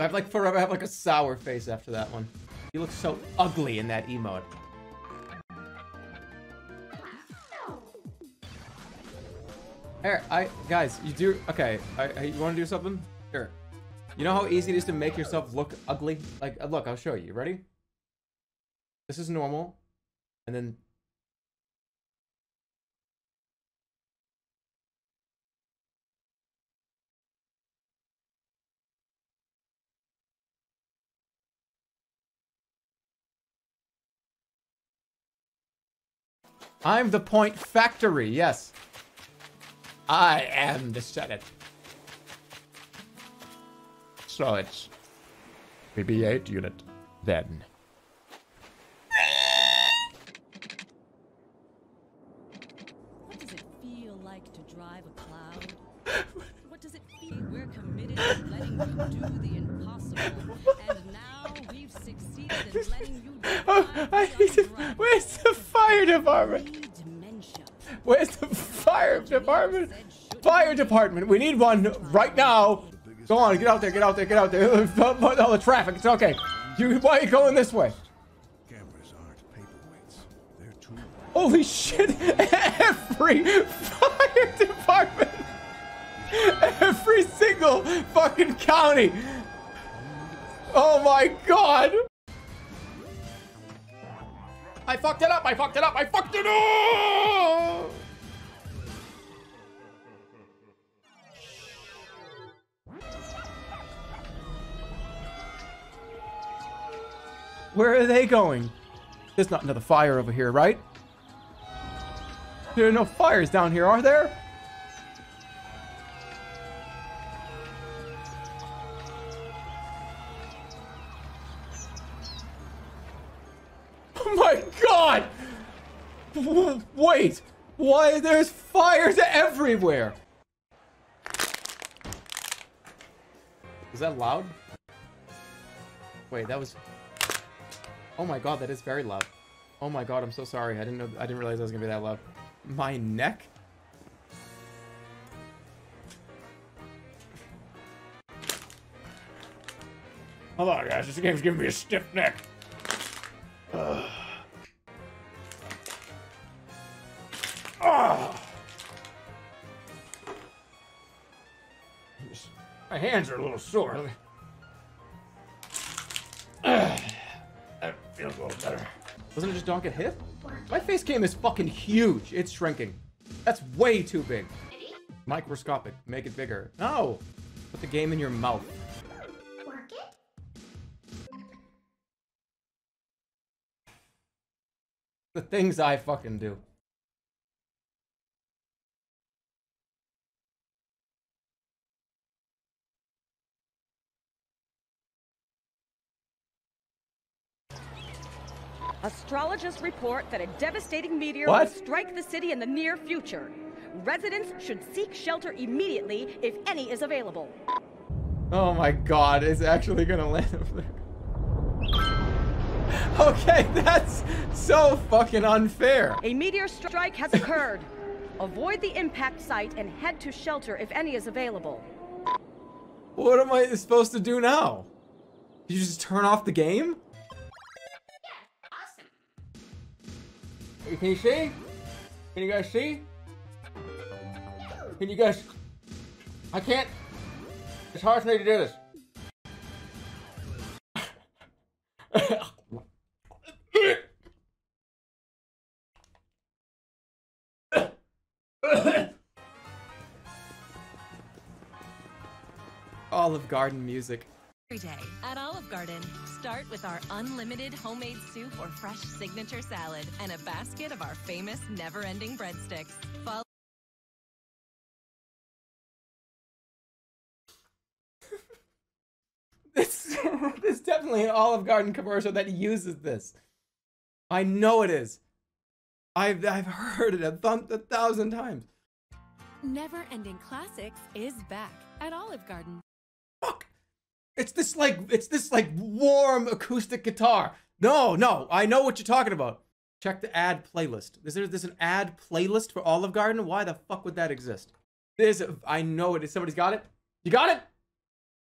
I have like forever I have like a sour face after that one. You look so ugly in that emote. Here, I guys, you do okay. I, I, you want to do something? Here. You know how easy it is to make yourself look ugly? Like, uh, look, I'll show you. Ready? This is normal, and then I'm the point factory, yes. I am the Senate. So it's BB-8 unit then. What does it feel like to drive a cloud? What does it feel? We're committed to letting you do the impossible. And now we've succeeded in letting you *laughs* Oh, I need to, where's the fire department? Where's the fire department? Fire department. We need one right now. Go on, get out there, get out there, get out there. *laughs* All the traffic, it's okay. You, why are you going this way? Holy shit! *laughs* Every fire department, every single fucking county. Oh my god! I fucked it up! I fucked it up! I fucked it up! Where are they going? There's not another fire over here, right? There are no fires down here, are there? *laughs* Oh my god! *laughs* Wait! Why, there's fires everywhere! Is that loud? Wait, that was Oh my god, that is very loud. Oh my god, I'm so sorry. I didn't know I didn't realize I was gonna be that loud. My neck? Hold on, guys. This game's giving me a stiff neck. Ugh. Ah. My hands are a little sore. Wasn't it just don't get hit? My face cam is fucking huge. It's shrinking. That's way too big. Microscopic. Make it bigger. No! Put the game in your mouth. The things I fucking do. Astrologists report that a devastating meteor What? will strike the city in the near future. Residents should seek shelter immediately if any is available. Oh my god, it's actually gonna land over there. *laughs* Okay, that's so fucking unfair. A meteor strike has occurred. Avoid the impact site and head to shelter if any is available. What am I supposed to do now? You just turn off the game? Can you see? Can you guys see? Can you guys? I can't. It's hard for me to do this. Olive Garden music. Every day at Olive Garden. Start with our unlimited homemade soup or fresh signature salad and a basket of our famous never ending breadsticks. Follow *laughs* This, *laughs* this is definitely an Olive Garden commercial that uses this. I know it is. I've, I've heard it a, th- a thousand times. Never Ending Classics is back at Olive Garden. It's this like it's this like warm acoustic guitar. No, no, I know what you're talking about. Check the ad playlist. Is there there's an ad playlist for Olive Garden? Why the fuck would that exist? There's a, I know it. Somebody's got it. You got it?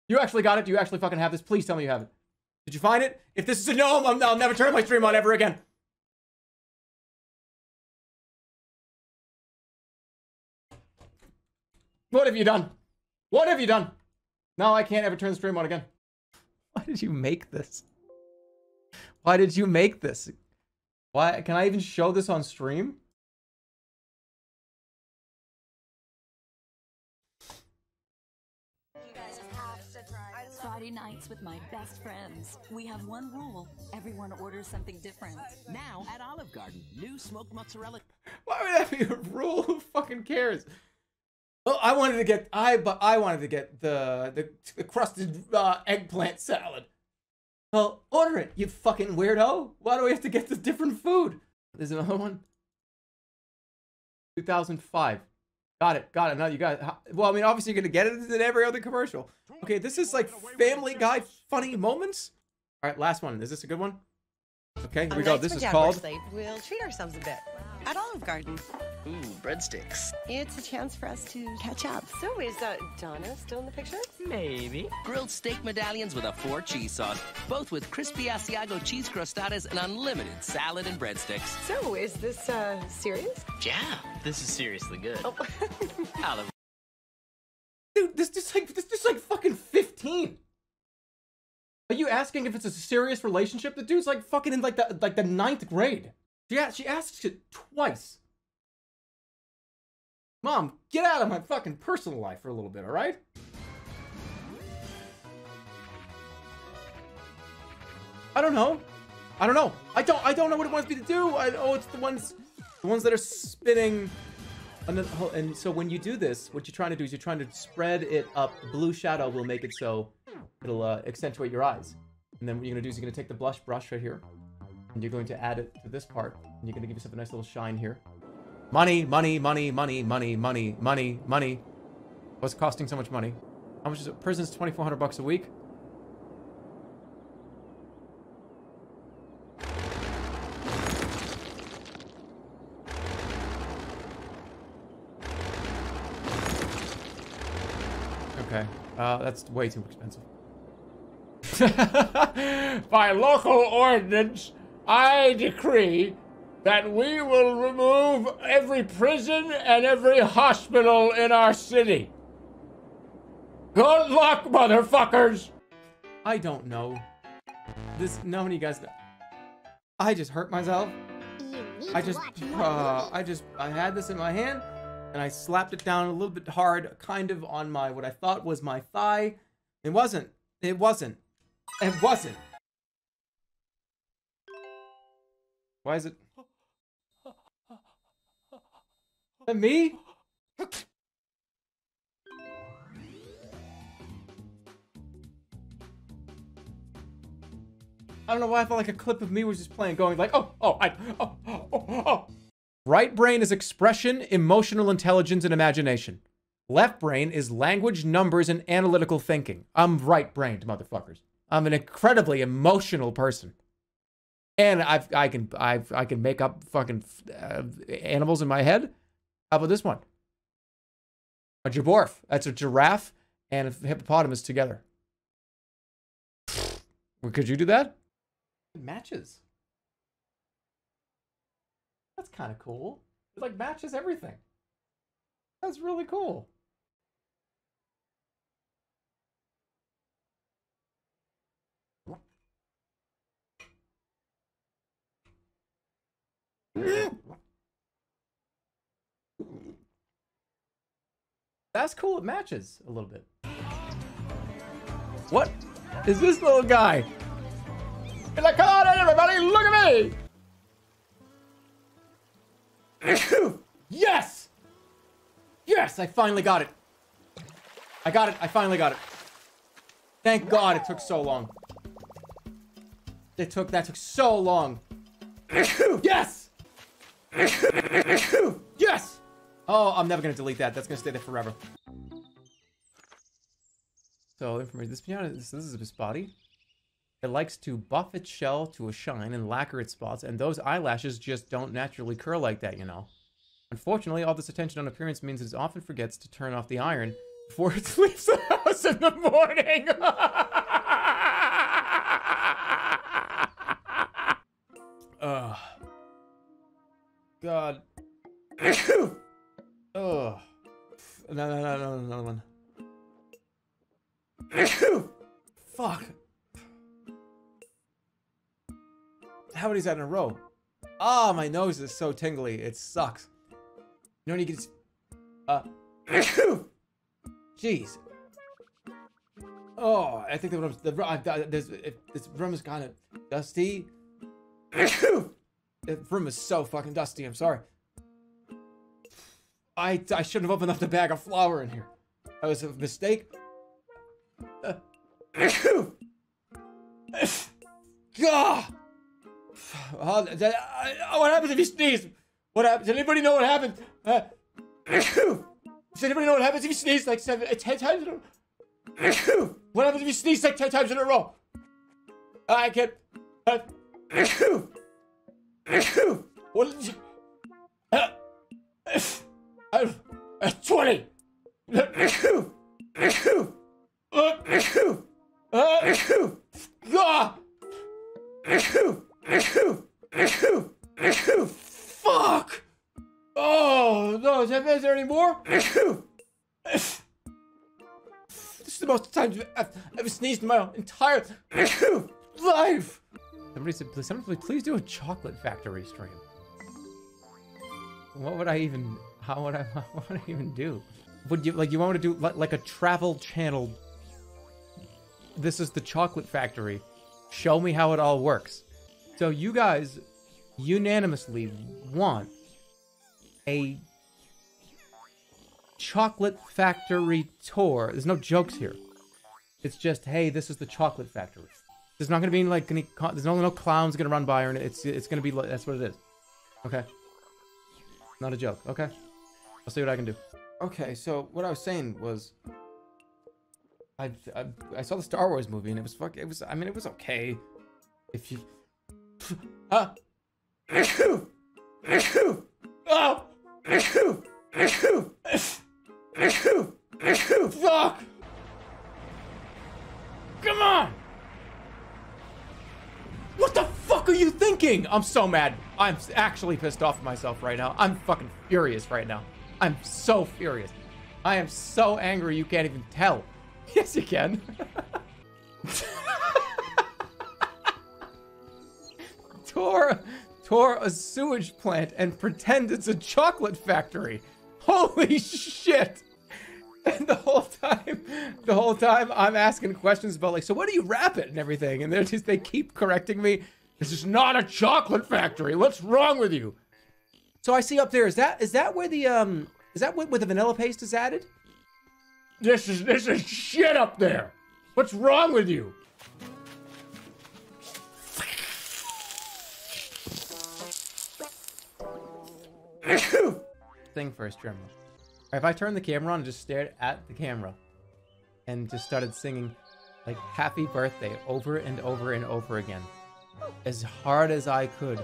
You actually got it? Do you actually fucking have this? Please tell me you have it. Did you find it? If this is a no, I'm, I'll never turn my stream on ever again. What have you done? What have you done? Now I can't ever turn the stream on again. Why did you make this? Why did you make this? Why can I even show this on stream? Friday nights with my best friends. We have one rule. Everyone orders something different. Now at Olive Garden, new smoked mozzarella. Why would that be a rule? Who fucking cares? Oh, I wanted to get I but I wanted to get the the, the crusted uh, eggplant salad. Well, order it, you fucking weirdo. Why do we have to get this different food? There's another one. 2005. Got it. Got it. Now you got it. Well, I mean, obviously you're gonna get it in every other commercial. Okay, this is like Family Guy funny moments. All right, last one. Is this a good one? Okay, here we go. This is called. We'll treat ourselves a bit at Olive Garden. Ooh, breadsticks. It's a chance for us to catch up. So is uh, Donna still in the picture? Maybe. Grilled steak medallions with a four cheese sauce, both with crispy Asiago cheese crostadas and unlimited salad and breadsticks. So is this uh, serious? Yeah, this is seriously good. Oh. *laughs* Olive Dude, this just like this just like fucking 15. Are you asking if it's a serious relationship? The dude's like fucking in like the like the ninth grade. Yeah, she asks it twice. Mom, get out of my fucking personal life for a little bit, all right? I don't know. I don't know. I don't. I don't know what it wants me to do. I oh, it's the ones, the ones that are spinning. And, then, oh, and so when you do this, what you're trying to do is you're trying to spread it up. Blue shadow will make it so it'll uh, accentuate your eyes. And then what you're gonna do is you're gonna take the blush brush right here, And you're going to add it to this part. And you're going to give yourself a nice little shine here. Money, money, money, money, money, money, money, money. What's costing so much money? How much is it? Prison's 2400 bucks a week. Okay. Uh, that's way too expensive. *laughs* By local ordinance, I decree that we will remove every prison and every hospital in our city. Good luck, motherfuckers! I don't know. This, no, many guys. I just hurt myself. I just, uh, I just, I had this in my hand, and I slapped it down a little bit hard, kind of on my, what I thought was my thigh. It wasn't. It wasn't. It wasn't. Why is it? That *laughs* me? I don't know why I felt like a clip of me was just playing, going like, oh, oh, I, oh, oh, oh, oh. Right brain is expression, emotional intelligence, and imagination. Left brain is language, numbers, and analytical thinking. I'm right-brained, motherfuckers. I'm an incredibly emotional person, and I've I can I've I can make up fucking uh, animals in my head. How about this one? A jaborf. That's a giraffe and a hippopotamus together. Could you do that? It matches. That's kind of cool. It like matches everything. That's really cool. That's cool. It matches a little bit. What is this little guy? He's like, come on everybody, look at me! *coughs* yes! Yes, I finally got it. I got it. I finally got it. Thank God it took so long. It took, that took so long. *coughs* yes! *coughs* yes! Oh, I'm never gonna delete that. That's gonna stay there forever. So, information. This piano, this, this is its body. It likes to buff its shell to a shine and lacquer its spots, and those eyelashes just don't naturally curl like that, you know. Unfortunately, all this attention on appearance means it often forgets to turn off the iron before it *laughs* leaves the house in the morning. *laughs* Ugh. God. *coughs* Ugh. No, no, no, no, another one. *coughs* Fuck. How many is that in a row? Ah, oh, my nose is so tingly. It sucks. You know when you get... Uh... Jeez. Oh, I think the room's... The, uh, this, this room is kind of dusty. *coughs* the room is so fucking dusty. I'm sorry. I, I shouldn't have opened up the bag of flour in here. That was a mistake. God! Uh, what happens if you sneeze? What happens? Does anybody know what happens? Uh, does anybody know what happens if you sneeze like seven, uh, ten times in a row? what happens if you sneeze like ten times in a row? I can't. What did you? Uh, uh, uh, Twenty. Fuck! Oh no, is, that, is there any more? this is the most times I've ever sneezed in my entire life. Somebody said, please, somebody please do a chocolate factory stream. What would I even? How would I? *laughs* What would I even do? Would you like you want me to do like, like a travel channel? This is the chocolate factory. Show me how it all works. So you guys unanimously want a chocolate factory tour. There's no jokes here. It's just, hey, this is the chocolate factory. There's not gonna be like any. There's no no clowns gonna run by her, and it's it's gonna be that's what it is. Okay. Not a joke. Okay. I'll see what I can do. Okay, so what I was saying was, I I, I saw the Star Wars movie and it was fuck. It was. I mean, it was okay. If you. *laughs* Ah. Oh. Fuck! Come on! What the fuck are you thinking? I'm so mad. I'm actually pissed off myself right now. I'm fucking furious right now. I'm so furious. I am so angry you can't even tell. *laughs* Yes, you can. *laughs* tore, tore a sewage plant and pretend it's a chocolate factory. Holy *laughs* shit! And *laughs* the whole time, the whole time, I'm asking questions about like, so what do you wrap it and everything? And they're just they keep correcting me. This is not a chocolate factory. What's wrong with you? So I see up there. Is that is that where the um is that where, where the vanilla paste is added? This is this is shit up there. What's wrong with you? *laughs* Thing first, Tremor. If I turned the camera on and just stared at the camera and just started singing like happy birthday over and over and over again as hard as I could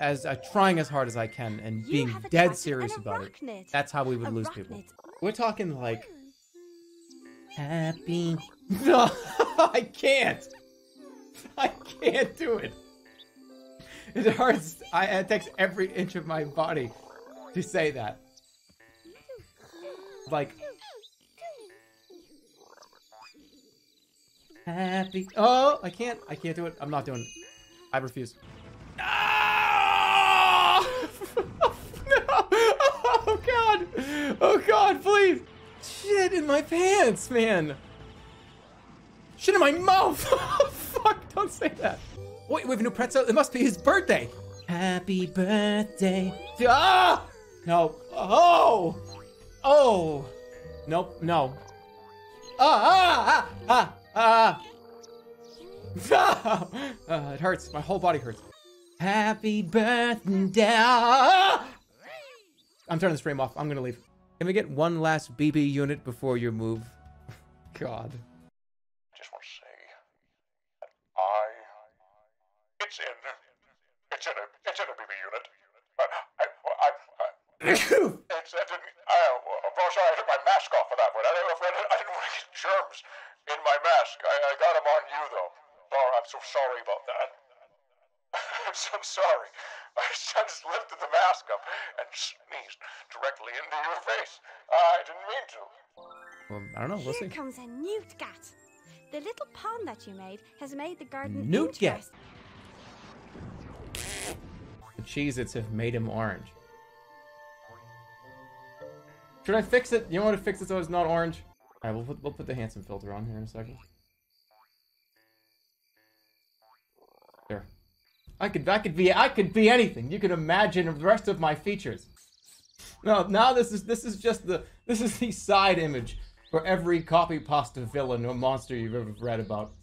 as uh, trying as hard as I can and You being dead serious about it. That's how we would lose people. We're talking like *laughs* happy. *laughs* No, I can't. I can't do it. It hurts. I it takes every inch of my body to say that. Like happy. Oh, I can't. I can't do it. I'm not doing it. I refuse. Ah! *laughs* no! Oh god! Oh god! Please! Shit in my pants, man! Shit in my mouth! *laughs* Fuck! Don't say that. Wait, we have a new pretzel. It must be his birthday. Happy birthday. Ah! No. Oh! Oh! Nope. No. Ah! Ah! Ah! Ah! Ah! *laughs* Ah, it hurts. My whole body hurts. Happy birthday. I'm turning the stream off. I'm gonna leave. Can we get one last BB unit before your move? *laughs* God. just want to say that I. It's in. It's in a. It's in a BB unit. I. I. I. I *laughs* it's. I didn't. I, I'm sorry. I took my mask off for that one. I, I, I, didn't- I didn't want to get germs in my mask. I, I got them on you though. Sorry. I'm so sorry about that. *laughs* I'm so sorry. *laughs* I just lifted the mask up and sneezed directly into your face. I didn't mean to. Well, I don't know. We'll Here see. comes a Newtgat. The little pond that you made has made the garden Newtgat. The Cheez-Its have made him orange. Should I fix it? You want to fix it so it's not orange? Alright, we'll put, we'll put the handsome filter on here in a second. There. I could I could be I could be anything. You could imagine the rest of my features. No, now this is this is just the this is the side image for every copy pasta villain or monster you've ever read about.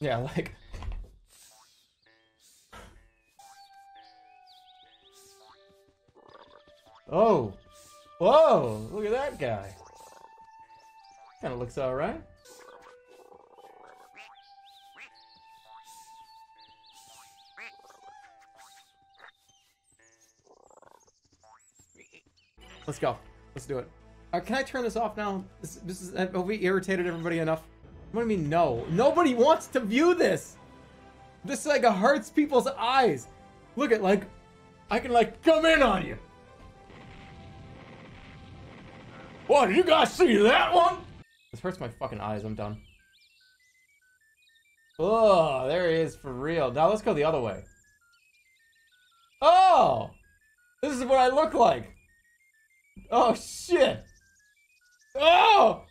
Yeah, like Oh. Whoa, look at that guy. Kind of looks all right. Let's go. Let's do it. Uh, can I turn this off now? This, this is have we irritated everybody enough? What do you mean no? Nobody wants to view this. This like hurts people's eyes. Look at like I can like come in on you. What, did you guys see that one? This hurts my fucking eyes. I'm done. Oh, there he is for real. Now let's go the other way. Oh! This is what I look like. Oh, shit. Oh!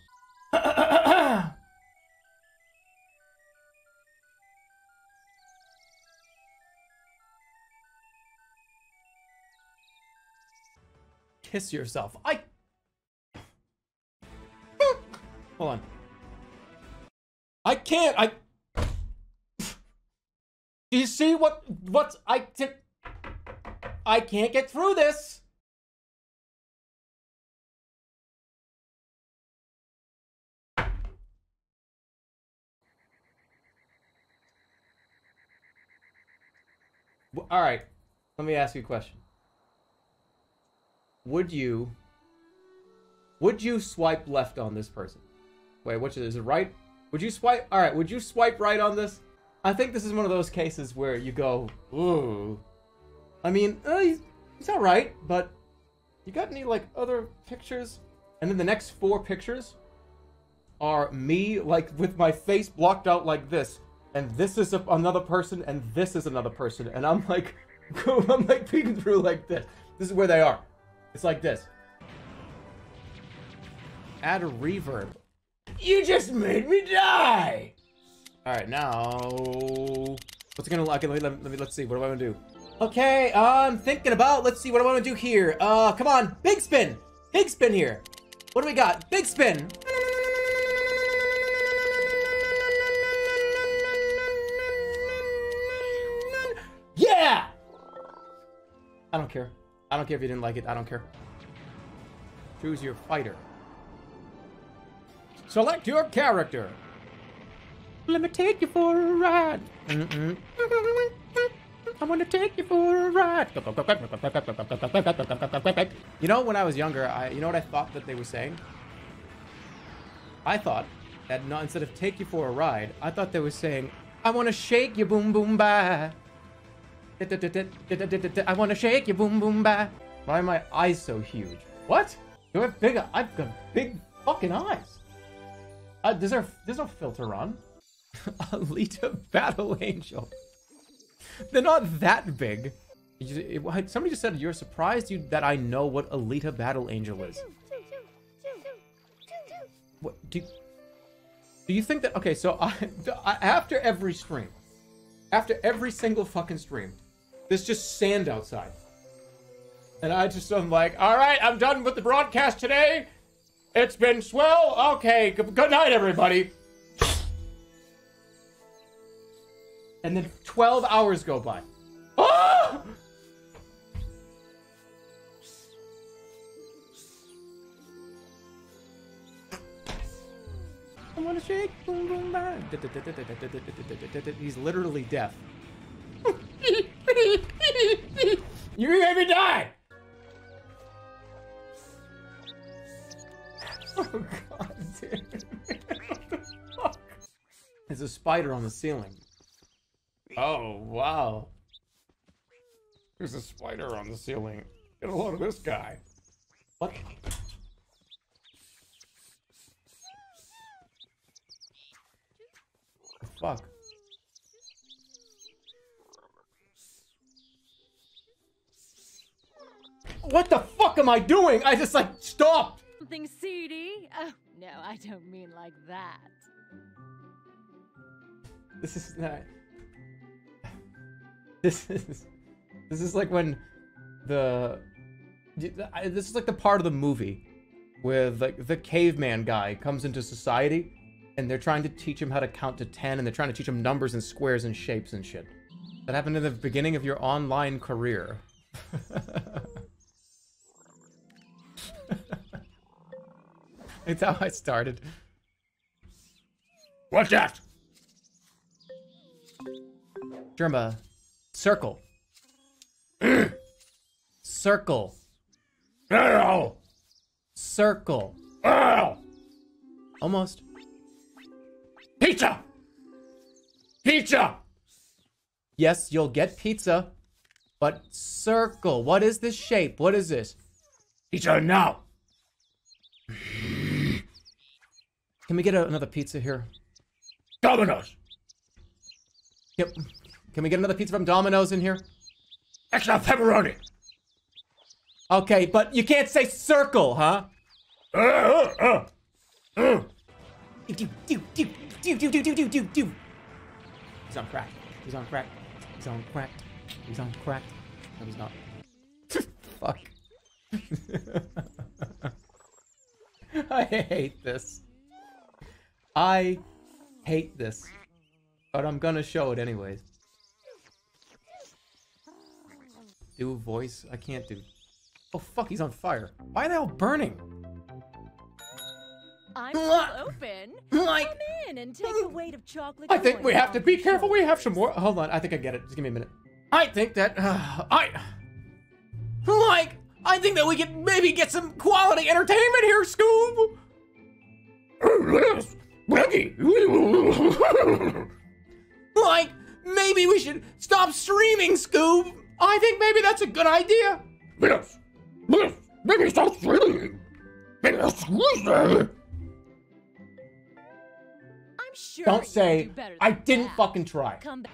Kiss yourself. I. Hold on. I can't. I. *laughs* Do you see what what's I can't get through this. All right. Let me ask you a question. Would you would you swipe left on this person? Wait, which is it right? Would you swipe All right, would you swipe right on this? I think this is one of those cases where you go, "Ooh." I mean, uh, he's, he's all right, but you got any like other pictures? And then the next four pictures are me like with my face blocked out like this, and this is a, another person, and this is another person, and I'm like, *laughs* I'm like peeking through like this. This is where they are. It's like this. Add a reverb. You just made me die. All right, now what's it gonna look? Me, let me, let me let's see. What do I want to do? Okay, I'm thinking about. Let's see what I want to do here. Uh, come on, big spin, big spin here. What do we got? Big spin. Yeah. I don't care. I don't care if you didn't like it. I don't care. Choose your fighter. Select your character. Let me take you for a ride. Mm-mm. I want to take you for a ride. You know, when I was younger, I you know what I thought that they were saying? I thought that not instead of take you for a ride, I thought they were saying, I want to shake you boom boom ba. I want to shake you boom boom ba. Why are my eyes so huge? What? Do I have big? I've got big fucking eyes. Uh, there's, there, there's no filter on. *laughs* Alita Battle Angel. They're not that big. Somebody just said you're surprised you that I know what Alita Battle Angel is. What do? Do you think that? Okay, so *laughs* I after every stream, after every single fucking stream, there's just sand outside, and I just am like, all right, I'm done with the broadcast today. It's been swell. Okay, good night, everybody. And then 12 hours go by. Ah! *gasps* I wanna shake, boom, boom. He's literally deaf. *laughs* you made me die! *laughs* Oh god, dude. *laughs* What the fuck? There's a spider on the ceiling. Oh, wow. There's a spider on the ceiling. Get a load of this guy. What? The fuck? What the fuck am I doing? I just like stopped. Something seedy? Oh, no, I don't mean like that. This is not. This is. This is like when the. This is like the part of the movie where like the caveman guy comes into society, and they're trying to teach him how to count to ten, and they're trying to teach him numbers and squares and shapes and shit. That happened in the beginning of your online career. *laughs* *laughs* it's how I started. What's that? Jerma, circle. *clears throat* circle. Circle. Almost. Pizza. Pizza. Yes, you'll get pizza, but circle. What is this shape? What is this? Pizza now. Can we get a, another pizza here? Domino's. Yep. Can we get another pizza from Domino's in here? Extra pepperoni. Okay, but you can't say circle, huh? Uh, uh, uh. Uh. Do, do, do, do, do, do, do, do, do, do. He's on crack. He's on crack. He's on crack. He's on crack. No, he's not. *laughs* Fuck. *laughs* I hate this. I hate this. But I'm gonna show it anyways. do voice. I can't do. Oh fuck, he's on fire. Why are they all burning? I'm open. Like- Come in and take a weight of chocolate. I think we have to be careful. We have some more. Hold on, I think I get it. Just give me a minute. I think that uh, I like. I think that we could maybe get some quality entertainment here, Scoob. *clears throat* Yes, Blackie. Like, maybe we should stop streaming, Scoob. I think maybe that's a good idea. Yes, yes. Maybe stop streaming. Maybe stop streaming. I'm sure Don't say do better I didn't that. fucking try. Come back.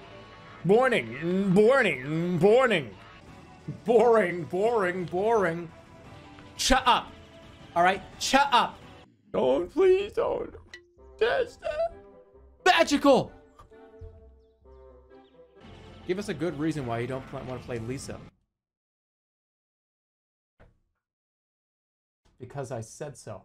Morning, morning, morning. Boring, boring, boring. Shut up. All right, shut up. Don't, please don't. Uh, magical. Give us a good reason why you don't want to play Lisa. Because I said so.